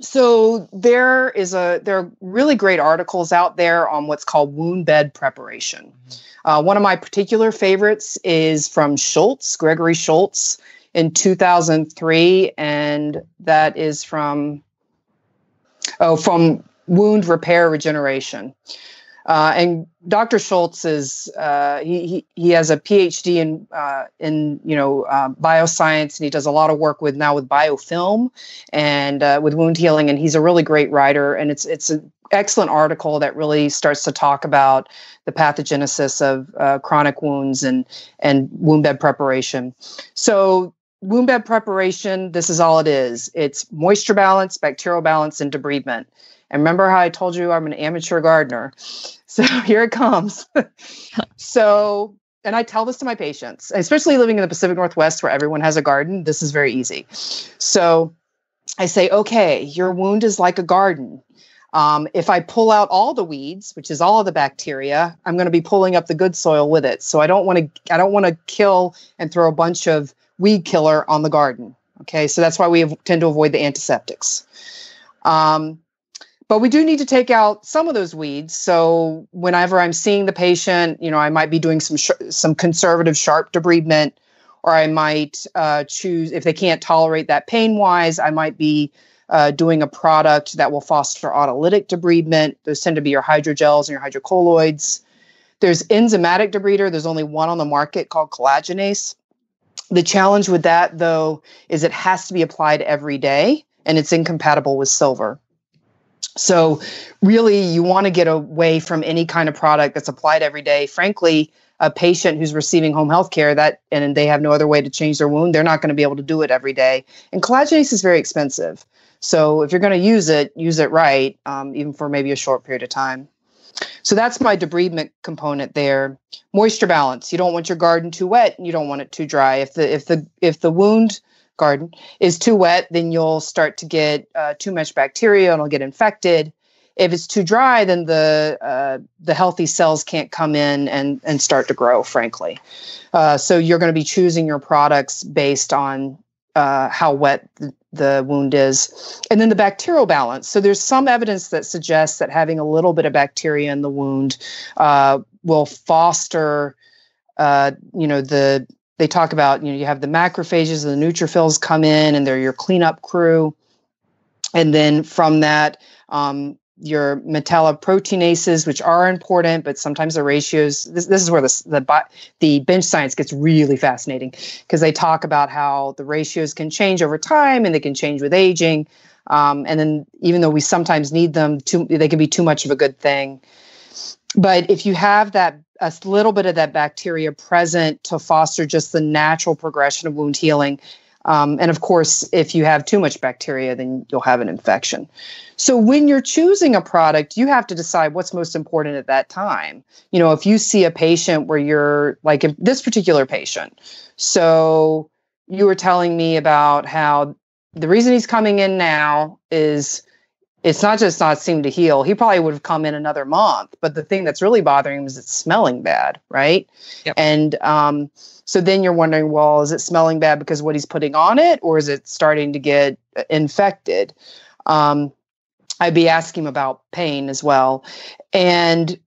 so there is a there are really great articles out there on what's called wound bed preparation. Mm-hmm. Uh, one of my particular favorites is from Schultz, Gregory Schultz, in 2003, and that is from oh from Wound Repair Regeneration. Uh, and Dr. Schultz is uh, he, he, has a PhD in uh, in you know uh, bioscience and he does a lot of work with now with biofilm and uh, with wound healing and he's a really great writer and it's it's an excellent article that really starts to talk about the pathogenesis of uh, chronic wounds and and wound bed preparation. So wound bed preparation this is all it is. It's moisture balance, bacterial balance, and debridement. And remember how I told you I'm an amateur gardener. So here it comes. so, and I tell this to my patients, especially living in the Pacific Northwest where everyone has a garden. This is very easy. So I say, okay, your wound is like a garden. Um, if I pull out all the weeds, which is all of the bacteria, I'm going to be pulling up the good soil with it. So I don't want to, I don't want to kill and throw a bunch of weed killer on the garden. Okay, so that's why we tend to avoid the antiseptics. Um, but we do need to take out some of those weeds. So whenever I'm seeing the patient, you know, I might be doing some sh- some conservative sharp debridement, or I might uh, choose if they can't tolerate that pain wise, I might be uh, doing a product that will foster autolytic debridement. Those tend to be your hydrogels and your hydrocolloids. There's enzymatic debrider. There's only one on the market called collagenase. The challenge with that, though, is it has to be applied every day and it's incompatible with silver. So, really, you want to get away from any kind of product that's applied every day. Frankly, a patient who's receiving home health care that and they have no other way to change their wound, they're not going to be able to do it every day. And collagenase is very expensive. So, if you're going to use it, use it right, um, even for maybe a short period of time. So that's my debridement component there. Moisture balance. You don't want your garden too wet, and you don't want it too dry. If the if the if the wound garden is too wet, then you'll start to get uh, too much bacteria and it'll get infected. If it's too dry, then the uh, the healthy cells can't come in and and start to grow. Frankly, uh, so you're going to be choosing your products based on uh, how wet the, the wound is, and then the bacterial balance. So there's some evidence that suggests that having a little bit of bacteria in the wound uh, will foster, uh, you know, the they talk about you know you have the macrophages and the neutrophils come in and they're your cleanup crew. And then from that um, your metalloproteinases which are important but sometimes the ratios this, this is where the, the the bench science gets really fascinating because they talk about how the ratios can change over time and they can change with aging. Um, and then even though we sometimes need them too they can be too much of a good thing but if you have that a little bit of that bacteria present to foster just the natural progression of wound healing. Um, and of course, if you have too much bacteria, then you'll have an infection. So when you're choosing a product, you have to decide what's most important at that time. You know, if you see a patient where you're like this particular patient, so you were telling me about how the reason he's coming in now is it's not just not seem to heal. He probably would have come in another month, but the thing that's really bothering him is it's smelling bad, right? Yep. And um, so then you're wondering, well, is it smelling bad because what he's putting on it, or is it starting to get uh, infected? Um, I'd be asking him about pain as well, and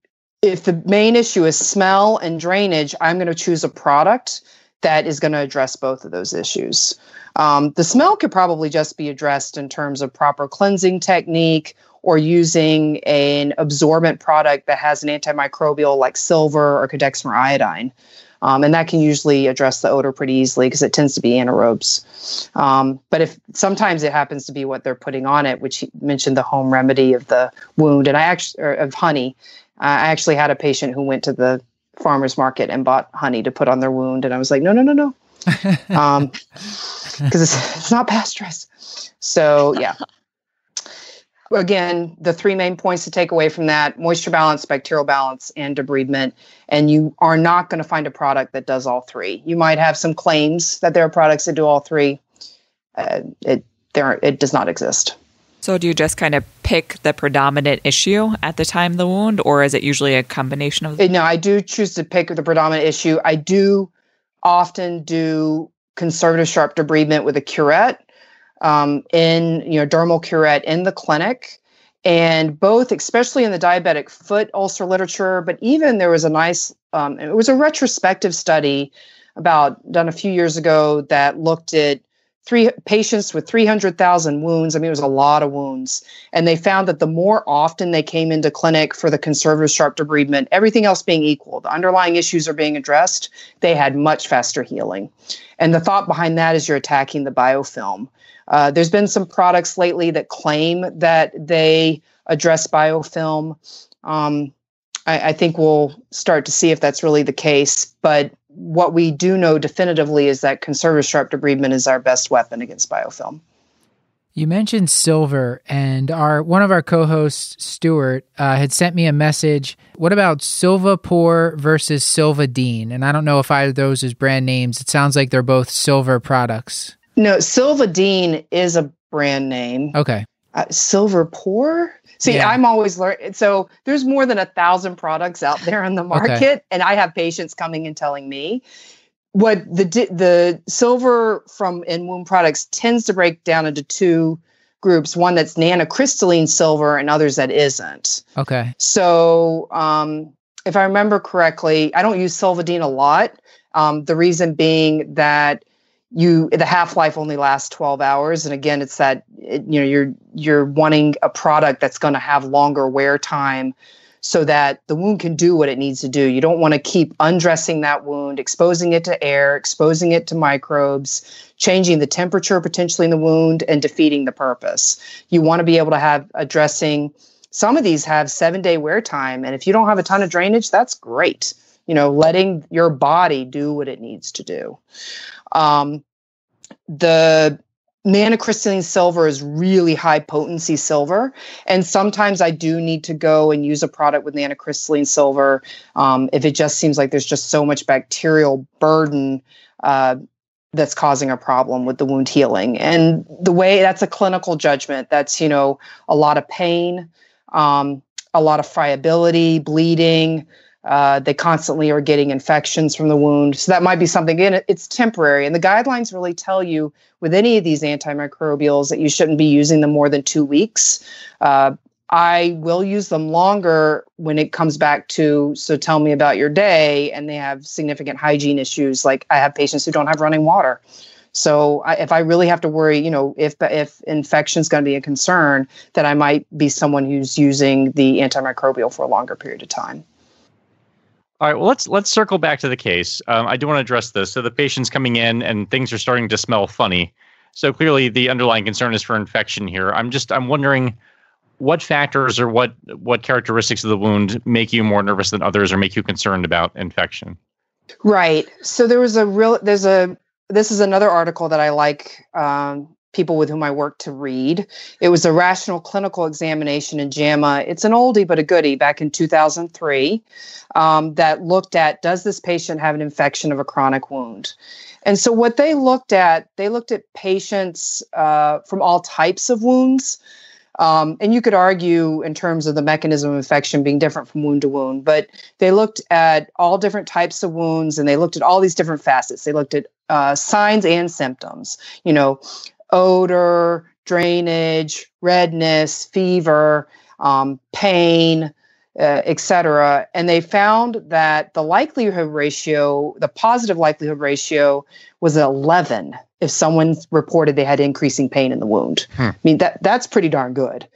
if the main issue is smell and drainage, I'm going to choose a product that is going to address both of those issues. Um, the smell could probably just be addressed in terms of proper cleansing technique or using an absorbent product that has an antimicrobial like silver or cadexomer iodine. Um, and that can usually address the odor pretty easily because it tends to be anaerobes. Um, but if sometimes it happens to be what they're putting on it, which mentioned the home remedy of the wound, and I actually of honey. I actually had a patient who went to the farmer's market and bought honey to put on their wound. And I was like, no, no, no, no. Um, because it's, it's not pasteurized. So yeah. Again, the three main points to take away from that moisture balance, bacterial balance, and debridement. And you are not going to find a product that does all three. You might have some claims that there are products that do all three. Uh, it there it does not exist. So, do you just kind of pick the predominant issue at the time of the wound, or is it usually a combination of? No, I do choose to pick the predominant issue. I do often do conservative sharp debridement with a curette um, in you know dermal curette in the clinic, and both, especially in the diabetic foot ulcer literature, but even there was a nice um, it was a retrospective study about done a few years ago that looked at three patients with 300,000 wounds. I mean, it was a lot of wounds. And they found that the more often they came into clinic for the conservative sharp debridement, everything else being equal, the underlying issues are being addressed, they had much faster healing. And the thought behind that is you're attacking the biofilm. Uh, there's been some products lately that claim that they address biofilm. Um, I, I think we'll start to see if that's really the case. But what we do know definitively is that conservative sharp debridement is our best weapon against biofilm. You mentioned silver, and our one of our co-hosts, Stuart, uh, had sent me a message. What about Silvapore versus Silvadene? And I don't know if either of those is brand names. It sounds like they're both silver products. No, Silvadene is a brand name. Okay. Uh, Silvapore. See, Yeah. I'm always learning. So there's more than a thousand products out there in the market, and I have patients coming and telling me what the the silver from in womb products tends to break down into two groups: one that's nanocrystalline silver, and others that isn't. Okay. So, um, if I remember correctly, I don't use Silvadene a lot. Um, the reason being that you the half life only lasts 12 hours, and again, it's that it, you know you're you're wanting a product that's going to have longer wear time, so that the wound can do what it needs to do. You don't want to keep undressing that wound, exposing it to air, exposing it to microbes, changing the temperature potentially in the wound, and defeating the purpose. You want to be able to have a dressing some of these have seven day wear time and if you don't have a ton of drainage that's great you know letting your body do what it needs to do um, the nanocrystalline silver is really high potency silver and sometimes i do need to go and use a product with nanocrystalline silver um, if it just seems like there's just so much bacterial burden uh, that's causing a problem with the wound healing. And the way that's a clinical judgment that's you know a lot of pain um, a lot of friability bleeding uh, they constantly are getting infections from the wound. So that might be something. Again it's temporary. And the guidelines really tell you with any of these antimicrobials that you shouldn't be using them more than two weeks. Uh, I will use them longer when it comes back to so tell me about your day and they have significant hygiene issues. Like I have patients who don't have running water. So I, if I really have to worry, you know, if if infection is going to be a concern, then I might be someone who's using the antimicrobial for a longer period of time. All right. Well, let's let's circle back to the case. Um, I do want to address this. So the patient's coming in and things are starting to smell funny. So clearly, the underlying concern is for infection here. I'm just I'm wondering what factors or what what characteristics of the wound make you more nervous than others or make you concerned about infection. Right. So there was a real there's a this is another article that I like um, people with whom I work to read. It was a rational clinical examination in JAMA. It's an oldie but a goodie back in 2003 um, that looked at does this patient have an infection of a chronic wound? And so what they looked at, they looked at patients uh, from all types of wounds. Um, and you could argue in terms of the mechanism of infection being different from wound to wound, but they looked at all different types of wounds and they looked at all these different facets. They looked at uh, signs and symptoms, you know, odor, drainage, redness, fever, um, pain, uh, etc. And they found that the likelihood ratio, the positive likelihood ratio, was 11 if someone reported they had increasing pain in the wound. Hmm. I mean that that's pretty darn good,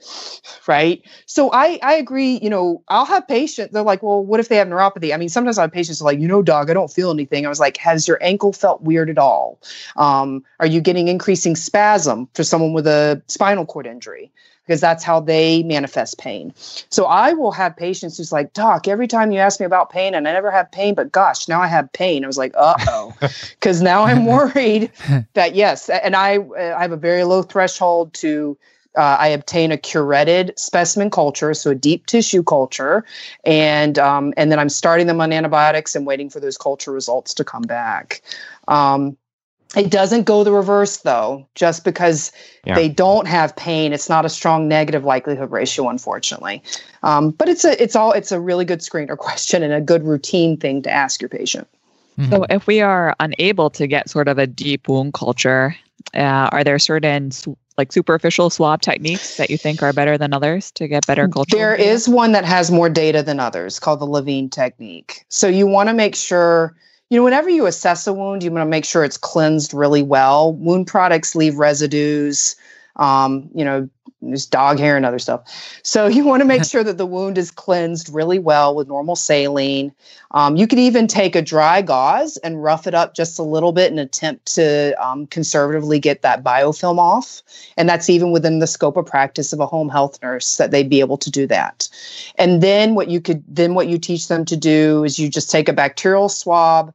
right? So I I agree. You know, I'll have patients. They're like, well, what if they have neuropathy? I mean, sometimes I have patients like, you know, dog, I don't feel anything. I was like, has your ankle felt weird at all? Um, are you getting increasing spasm for someone with a spinal cord injury? Because that's how they manifest pain. So I will have patients who's like, Doc, every time you ask me about pain, and I never have pain, but gosh, now I have pain. I was like, uh oh, because now I'm worried that yes, and I I have a very low threshold to. Uh, I obtain a curetted specimen culture, so a deep tissue culture, and um, and then I'm starting them on antibiotics and waiting for those culture results to come back. Um, it doesn't go the reverse though. Just because yeah. they don't have pain, it's not a strong negative likelihood ratio, unfortunately. Um, but it's a it's all it's a really good screener question and a good routine thing to ask your patient. Mm-hmm. So if we are unable to get sort of a deep wound culture, uh, are there certain like superficial swab techniques that you think are better than others to get better culture? There is one that has more data than others called the Levine technique. So you want to make sure you know, whenever you assess a wound, you want to make sure it's cleansed really well. Wound products leave residues, um, you know, there's dog hair and other stuff. So you want to make sure that the wound is cleansed really well with normal saline. Um, you could even take a dry gauze and rough it up just a little bit and attempt to um, conservatively get that biofilm off. And that's even within the scope of practice of a home health nurse that they'd be able to do that. And then what you could then what you teach them to do is you just take a bacterial swab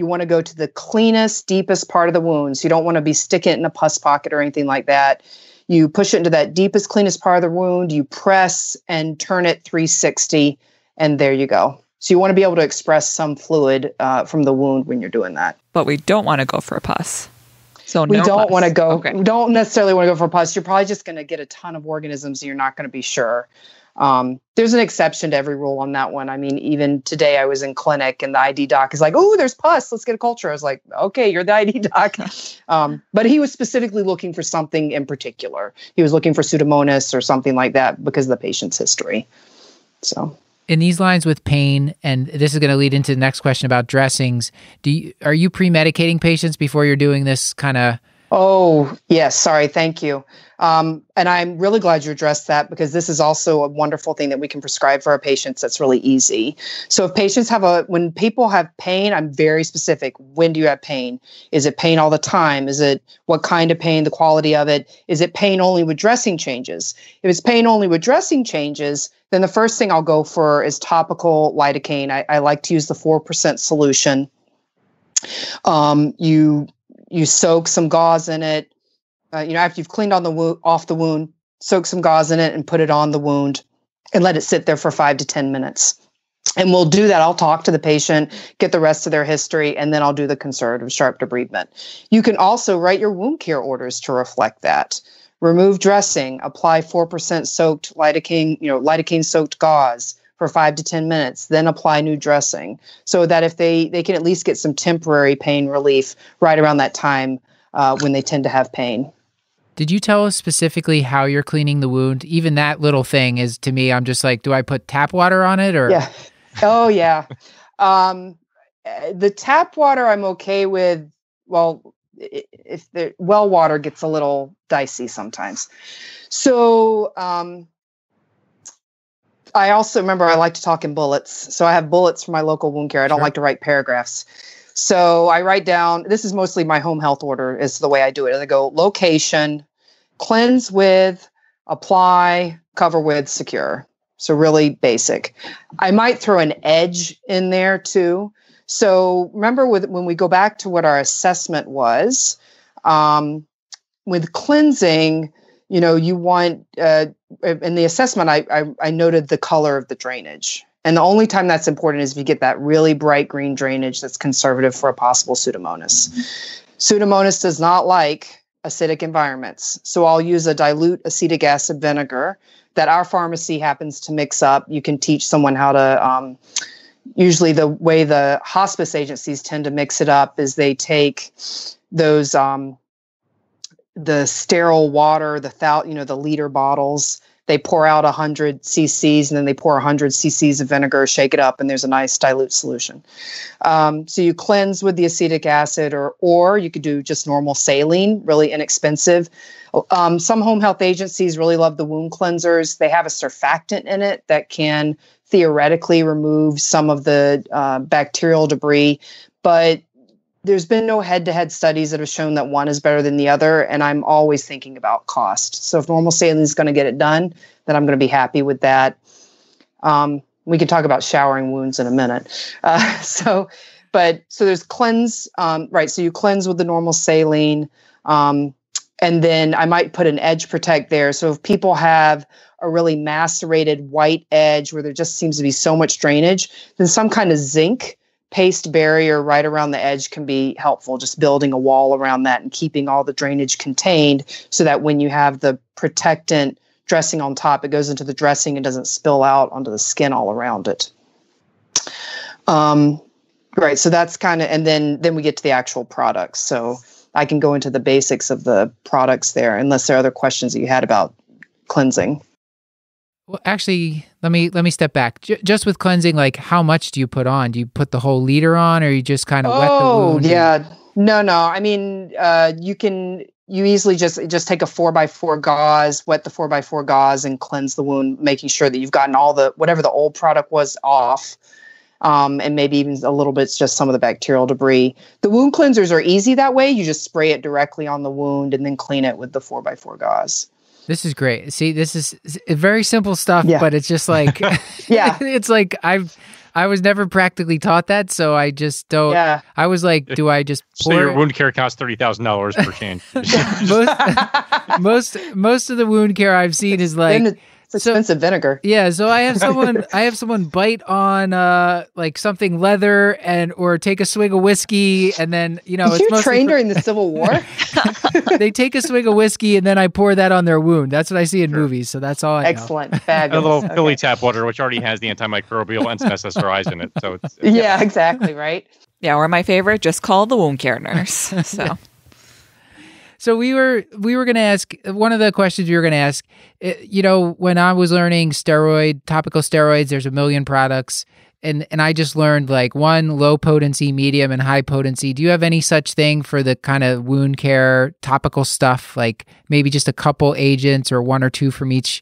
you want to go to the cleanest, deepest part of the wound. So you don't want to be sticking it in a pus pocket or anything like that. You push it into that deepest, cleanest part of the wound. You press and turn it 360, and there you go. So you want to be able to express some fluid uh, from the wound when you're doing that. But we don't want to go for a pus. So we no don't want to go. Okay. We don't necessarily want to go for pus. You're probably just going to get a ton of organisms, and you're not going to be sure. Um, there's an exception to every rule on that one. I mean, even today I was in clinic and the ID doc is like, "Oh, there's pus. Let's get a culture." I was like, "Okay, you're the ID doc," um, but he was specifically looking for something in particular. He was looking for Pseudomonas or something like that because of the patient's history. So in these lines with pain, and this is going to lead into the next question about dressings. Do you are you pre medicating patients before you're doing this kind of? Oh yes, sorry, thank you. Um, and I'm really glad you addressed that because this is also a wonderful thing that we can prescribe for our patients that's really easy. So if patients have a, when people have pain, I'm very specific. When do you have pain? Is it pain all the time? Is it what kind of pain, the quality of it? Is it pain only with dressing changes? If it's pain only with dressing changes, then the first thing I'll go for is topical lidocaine. I, I like to use the 4% solution. Um, you you soak some gauze in it uh, you know, after you've cleaned on the wo- off the wound, soak some gauze in it and put it on the wound and let it sit there for five to 10 minutes. And we'll do that. I'll talk to the patient, get the rest of their history, and then I'll do the conservative sharp debridement. You can also write your wound care orders to reflect that. Remove dressing, apply 4% soaked lidocaine, you know, lidocaine soaked gauze for five to 10 minutes, then apply new dressing so that if they, they can at least get some temporary pain relief right around that time uh, when they tend to have pain. Did you tell us specifically how you're cleaning the wound? Even that little thing is to me, I'm just like, do I put tap water on it or? Yeah. Oh yeah. um, the tap water I'm okay with. Well, if the well water gets a little dicey sometimes. So um, I also remember I like to talk in bullets. So I have bullets for my local wound care. I don't sure. like to write paragraphs. So I write down, this is mostly my home health order, is the way I do it. And I go location, cleanse with, apply, cover with, secure. So really basic. I might throw an edge in there too. So remember with when we go back to what our assessment was, um, with cleansing, you know, you want uh, in the assessment, I, I I noted the color of the drainage. And the only time that's important is if you get that really bright green drainage that's conservative for a possible pseudomonas. Pseudomonas does not like acidic environments. So I'll use a dilute acetic acid vinegar that our pharmacy happens to mix up. You can teach someone how to. Um, usually, the way the hospice agencies tend to mix it up is they take those um, the sterile water, the thou, you know, the liter bottles. They pour out 100 cc's and then they pour 100 cc's of vinegar, shake it up, and there's a nice dilute solution. Um, so you cleanse with the acetic acid, or or you could do just normal saline, really inexpensive. Um, some home health agencies really love the wound cleansers. They have a surfactant in it that can theoretically remove some of the uh, bacterial debris, but there's been no head-to-head studies that have shown that one is better than the other and i'm always thinking about cost. So if normal saline is going to get it done then i'm going to be happy with that. Um, we can talk about showering wounds in a minute. Uh, so but so there's cleanse um, right so you cleanse with the normal saline um, and then i might put an edge protect there. So if people have a really macerated white edge where there just seems to be so much drainage then some kind of zinc paste barrier right around the edge can be helpful just building a wall around that and keeping all the drainage contained so that when you have the protectant dressing on top it goes into the dressing and doesn't spill out onto the skin all around it. Um, right so that's kind of and then then we get to the actual products. So i can go into the basics of the products there unless there are other questions that you had about cleansing well, actually, let me let me step back. J- just with cleansing, like how much do you put on? Do you put the whole liter on, or you just kind of oh, wet the Oh wound? yeah, no, no. I mean, uh, you can you easily just just take a four by four gauze, wet the four by four gauze, and cleanse the wound, making sure that you've gotten all the whatever the old product was off. Um, and maybe even a little bit just some of the bacterial debris. The wound cleansers are easy that way. You just spray it directly on the wound and then clean it with the four by four gauze. This is great. See, this is very simple stuff, Yeah. but it's just like, Yeah. it's like I've, I was never practically taught that, so I just don't. Yeah. I was like, do I just So your wound care costs thirty thousand dollars per change. most, most, most of the wound care I've seen is like, Then it's so- expensive vinegar. yeah. So I have someone, I have someone bite on uh like something leather and or take a swig of whiskey, and then you know Did it's you mostly train during the Civil War? they take a swig of whiskey and then I pour that on their wound. That's what I see in movies. So that's all I know. Excellent, a fabulous. little Okay. Philly tap water, which already has the antimicrobial and some SSRIs in it. So it's Yeah, exactly. Right. Yeah, or my favorite, just call the wound care nurse. So So we were we were going to ask one of the questions we were going to ask. uh, You know, when I was learning steroid topical steroids, there's a million products, and and I just learned like one low potency, medium, and high potency. Do you have any such thing for the kind of wound care topical stuff? Like maybe just a couple agents or one or two from each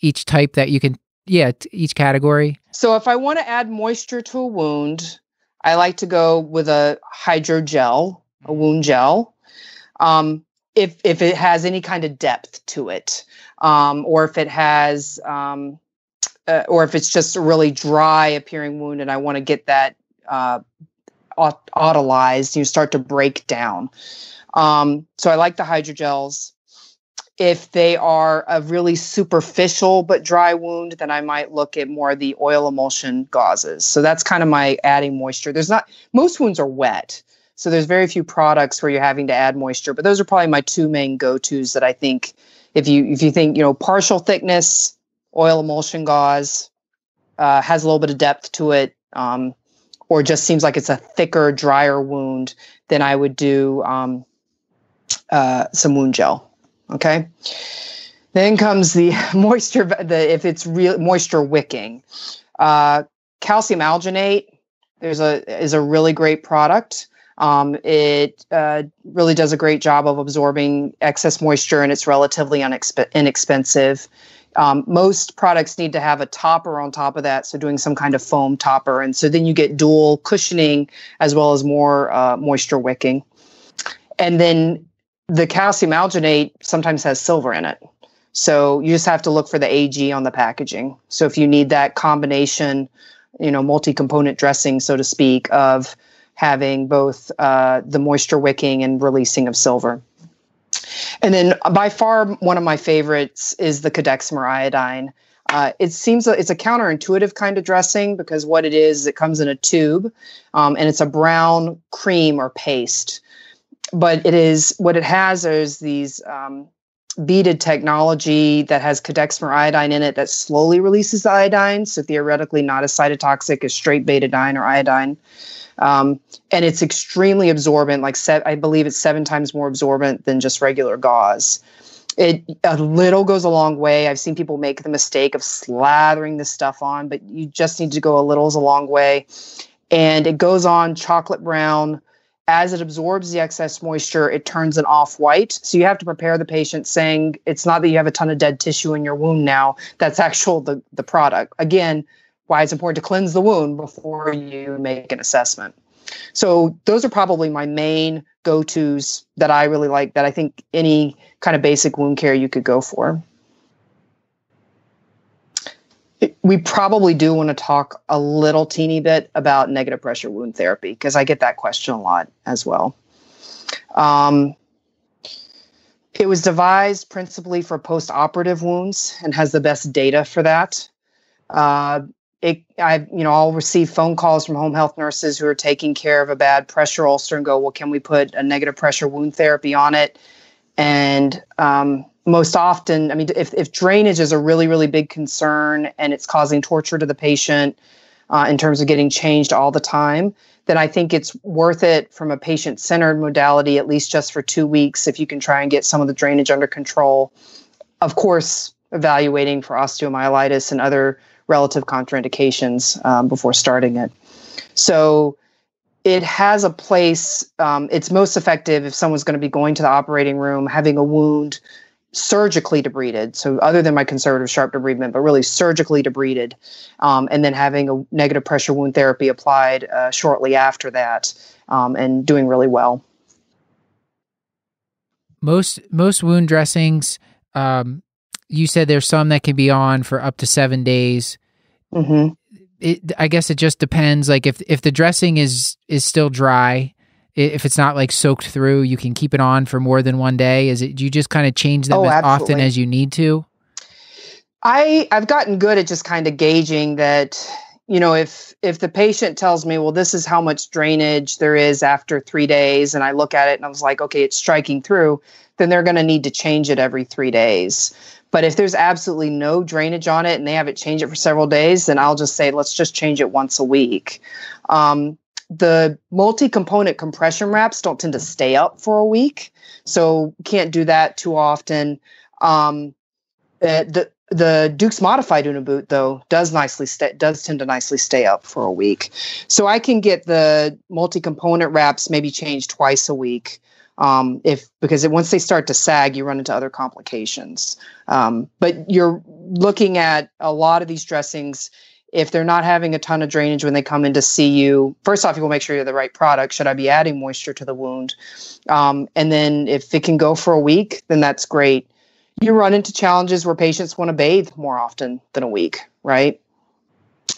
each type that you can yeah each category. So if I want to add moisture to a wound, I like to go with a hydrogel, a wound gel. Um, if if it has any kind of depth to it, um, or if it has, um, uh, or if it's just a really dry appearing wound, and I want to get that uh, aut- autolyzed, you start to break down. Um, so I like the hydrogels. If they are a really superficial but dry wound, then I might look at more of the oil emulsion gauzes. So that's kind of my adding moisture. There's not most wounds are wet, so there's very few products where you're having to add moisture. But those are probably my two main go-tos that I think if you if you think you know partial thickness, oil emulsion gauze uh, has a little bit of depth to it, um, or just seems like it's a thicker, drier wound, then I would do um, uh, some wound gel. Okay. Then comes the moisture. The if it's real moisture wicking, uh, calcium alginate. There's a is a really great product. Um, it uh, really does a great job of absorbing excess moisture, and it's relatively unexp- inexpensive. Um, most products need to have a topper on top of that, so doing some kind of foam topper, and so then you get dual cushioning as well as more uh, moisture wicking. And then the calcium alginate sometimes has silver in it. So you just have to look for the AG on the packaging. So if you need that combination, you know, multi-component dressing, so to speak, of having both uh, the moisture wicking and releasing of silver. And then by far one of my favorites is the Cadexomer iodine. Uh, it seems it's a counterintuitive kind of dressing because what it is, it comes in a tube, um, and it's a brown cream or paste but it is what it has is these um, beaded technology that has cadexomer iodine in it that slowly releases iodine. So theoretically, not as cytotoxic as straight betadine or iodine. Um, and it's extremely absorbent. Like I believe it's seven times more absorbent than just regular gauze. It a little goes a long way. I've seen people make the mistake of slathering this stuff on, but you just need to go a little is a long way. And it goes on chocolate brown. As it absorbs the excess moisture, it turns an off white. So you have to prepare the patient saying it's not that you have a ton of dead tissue in your wound now. That's actual the, the product. Again, why it's important to cleanse the wound before you make an assessment. So those are probably my main go-tos that I really like that I think any kind of basic wound care you could go for. We probably do want to talk a little teeny bit about negative pressure wound therapy because I get that question a lot as well. Um, it was devised principally for post-operative wounds and has the best data for that. Uh, it, I, you know, I'll receive phone calls from home health nurses who are taking care of a bad pressure ulcer and go, well, can we put a negative pressure wound therapy on it? And um, most often, I mean, if, if drainage is a really, really big concern and it's causing torture to the patient uh, in terms of getting changed all the time, then I think it's worth it from a patient centered modality, at least just for two weeks, if you can try and get some of the drainage under control. Of course, evaluating for osteomyelitis and other relative contraindications um, before starting it. So it has a place. Um, it's most effective if someone's going to be going to the operating room, having a wound surgically debrided. So other than my conservative sharp debridement, but really surgically debrided, um, and then having a negative pressure wound therapy applied uh, shortly after that, um, and doing really well. Most most wound dressings um, you said there's some that can be on for up to seven days. Mm-hmm. It, I guess it just depends. Like if if the dressing is is still dry, if it's not like soaked through, you can keep it on for more than one day. Is it? Do you just kind of change them Oh, as often as you need to? I I've gotten good at just kind of gauging that you know if if the patient tells me well this is how much drainage there is after 3 days and I look at it and I was like okay it's striking through then they're going to need to change it every 3 days. But if there's absolutely no drainage on it and they haven't changed it for several days then I'll just say let's just change it once a week. Um, the multi-component compression wraps don't tend to stay up for a week, so can't do that too often. Um, uh, the the Duke's modified Unna boot though does nicely stay does tend to nicely stay up for a week, so I can get the multi-component wraps maybe changed twice a week. Um, if because it, once they start to sag, you run into other complications. Um, but you're looking at a lot of these dressings. If they're not having a ton of drainage when they come in to see you, first off, you will make sure you're the right product. Should I be adding moisture to the wound? Um, and then if it can go for a week, then that's great you run into challenges where patients want to bathe more often than a week, right?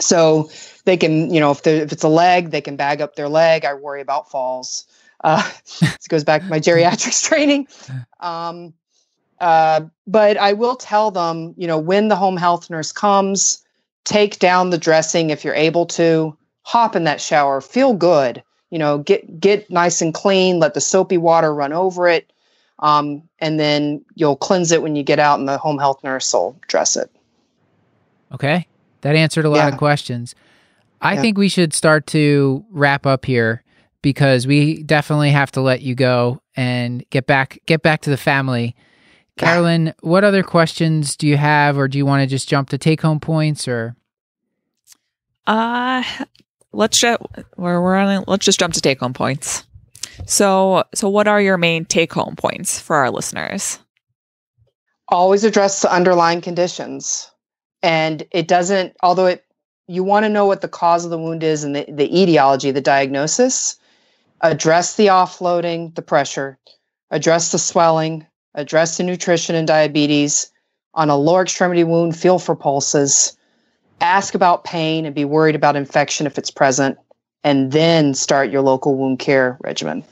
So they can, you know, if, if it's a leg, they can bag up their leg. I worry about falls. Uh, this goes back to my geriatrics training. Um, uh, but I will tell them, you know, when the home health nurse comes, take down the dressing if you're able to, hop in that shower, feel good, you know, get get nice and clean, let the soapy water run over it um, and then you'll cleanse it when you get out, and the home health nurse will dress it. Okay, that answered a lot Yeah. of questions. I Yeah. think we should start to wrap up here because we definitely have to let you go and get back get back to the family. Carolyn, what other questions do you have, or do you want to just jump to take home points? Or Uh let's just we're, we're on let's just jump to take home points. So so what are your main take home points for our listeners? Always address the underlying conditions, and it doesn't. Although it, you want to know what the cause of the wound is and the, the etiology, the diagnosis. Address the offloading, the pressure. Address the swelling. Address the nutrition and diabetes. On a lower extremity wound, feel for pulses. Ask about pain and be worried about infection if it's present, and then start your local wound care regimen.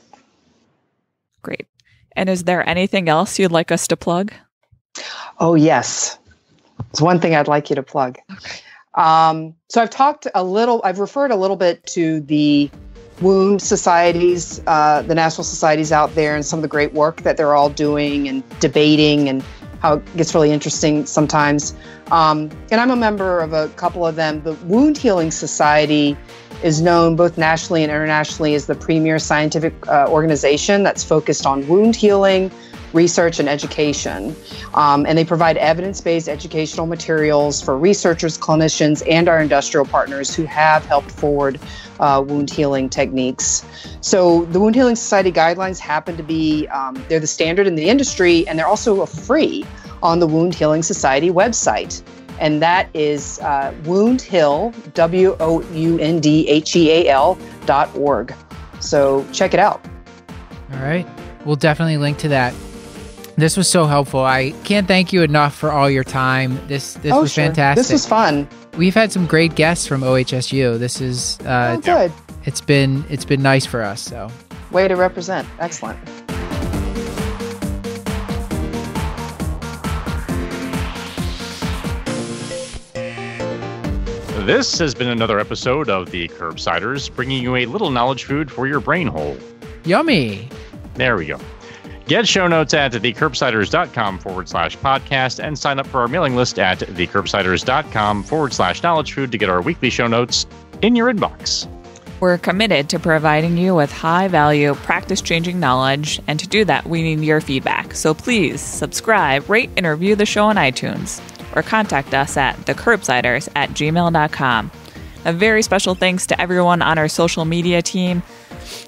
Great. And is there anything else you'd like us to plug? Oh, yes. It's one thing I'd like you to plug. Um, so I've talked a little, I've referred a little bit to the wound societies, uh, the national societies out there, and some of the great work that they're all doing and debating, and how it gets really interesting sometimes. Um, and I'm a member of a couple of them. The Wound Healing Society is known both nationally and internationally as the premier scientific uh, organization that's focused on wound healing, research, and education. Um, and they provide evidence based educational materials for researchers, clinicians, and our industrial partners who have helped forward uh, wound healing techniques. So the Wound Healing Society guidelines happen to be, um, they're the standard in the industry, and they're also free on the Wound Healing Society website and that is uh, woundheal, W O U N D H E A L dot org. So check it out. All right. We'll definitely link to that. This was so helpful. I can't thank you enough for all your time. This this oh, was sure. fantastic. This was fun. We've had some great guests from OHSU. This is uh, oh, good. It's been it's been nice for us. So way to represent. Excellent. This has been another episode of the Curbsiders, bringing you a little knowledge food for your brain hole. Yummy. There we go. Get show notes at thecurbsiders.com forward slash podcast and sign up for our mailing list at thecurbsiders.com forward slash knowledge food to get our weekly show notes in your inbox. We're committed to providing you with high value, practice changing knowledge, and to do that, we need your feedback. So please subscribe, rate, and review the show on iTunes or contact us at thecurbsiders at gmail.com. A very special thanks to everyone on our social media team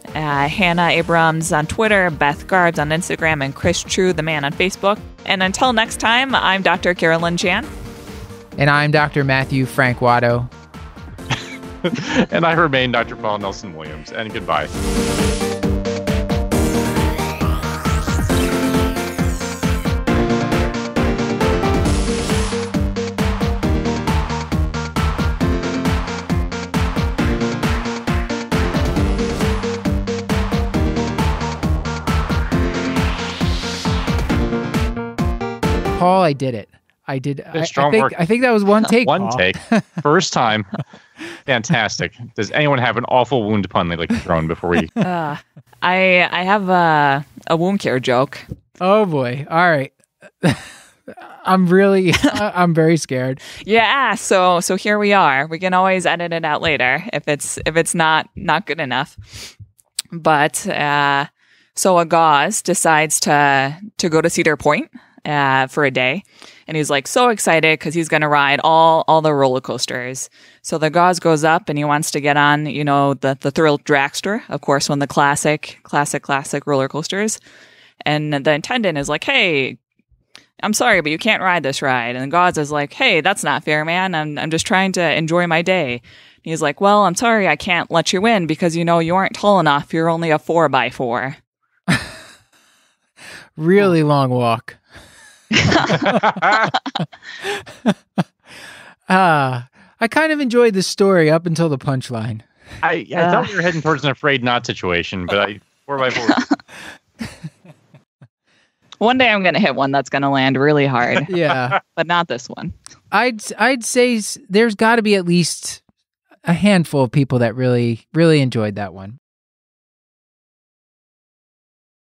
uh, Hannah Abrams on Twitter, Beth Garbsch on Instagram, and Chris True, the man on Facebook. And until next time, I'm Dr. Carolyn Chan. And I'm Dr. Matthew Frank Watto. and I remain Dr. Paul Nelson Williams. And goodbye. Paul, I did it. I did. I, strong I think, work. I think that was one take. One Paul. take. First time. Fantastic. Does anyone have an awful wound pun they'd like to throw in before we? Uh, I I have a, a wound care joke. Oh boy! All right. I'm really, I'm very scared. Yeah. So so here we are. We can always edit it out later if it's if it's not not good enough. But uh, so a gauze decides to to go to Cedar Point uh, for a day, and he's like so excited because he's going to ride all all the roller coasters. So the gauze goes up, and he wants to get on, you know, the the Thrill Dragster, of course, one of the classic, classic, classic roller coasters. And the attendant is like, "Hey, I'm sorry, but you can't ride this ride." And the gauze is like, "Hey, that's not fair, man. I'm I'm just trying to enjoy my day." And he's like, "Well, I'm sorry, I can't let you in because you know you aren't tall enough. You're only a four by four. Really long walk. Ah, I kind of enjoyed the story up until the punchline. I, I thought we were heading towards an afraid not situation, but I four by four. One day I'm going to hit one that's going to land really hard, Yeah, but not this one." I'd I'd say s- there's got to be at least a handful of people that really really enjoyed that one.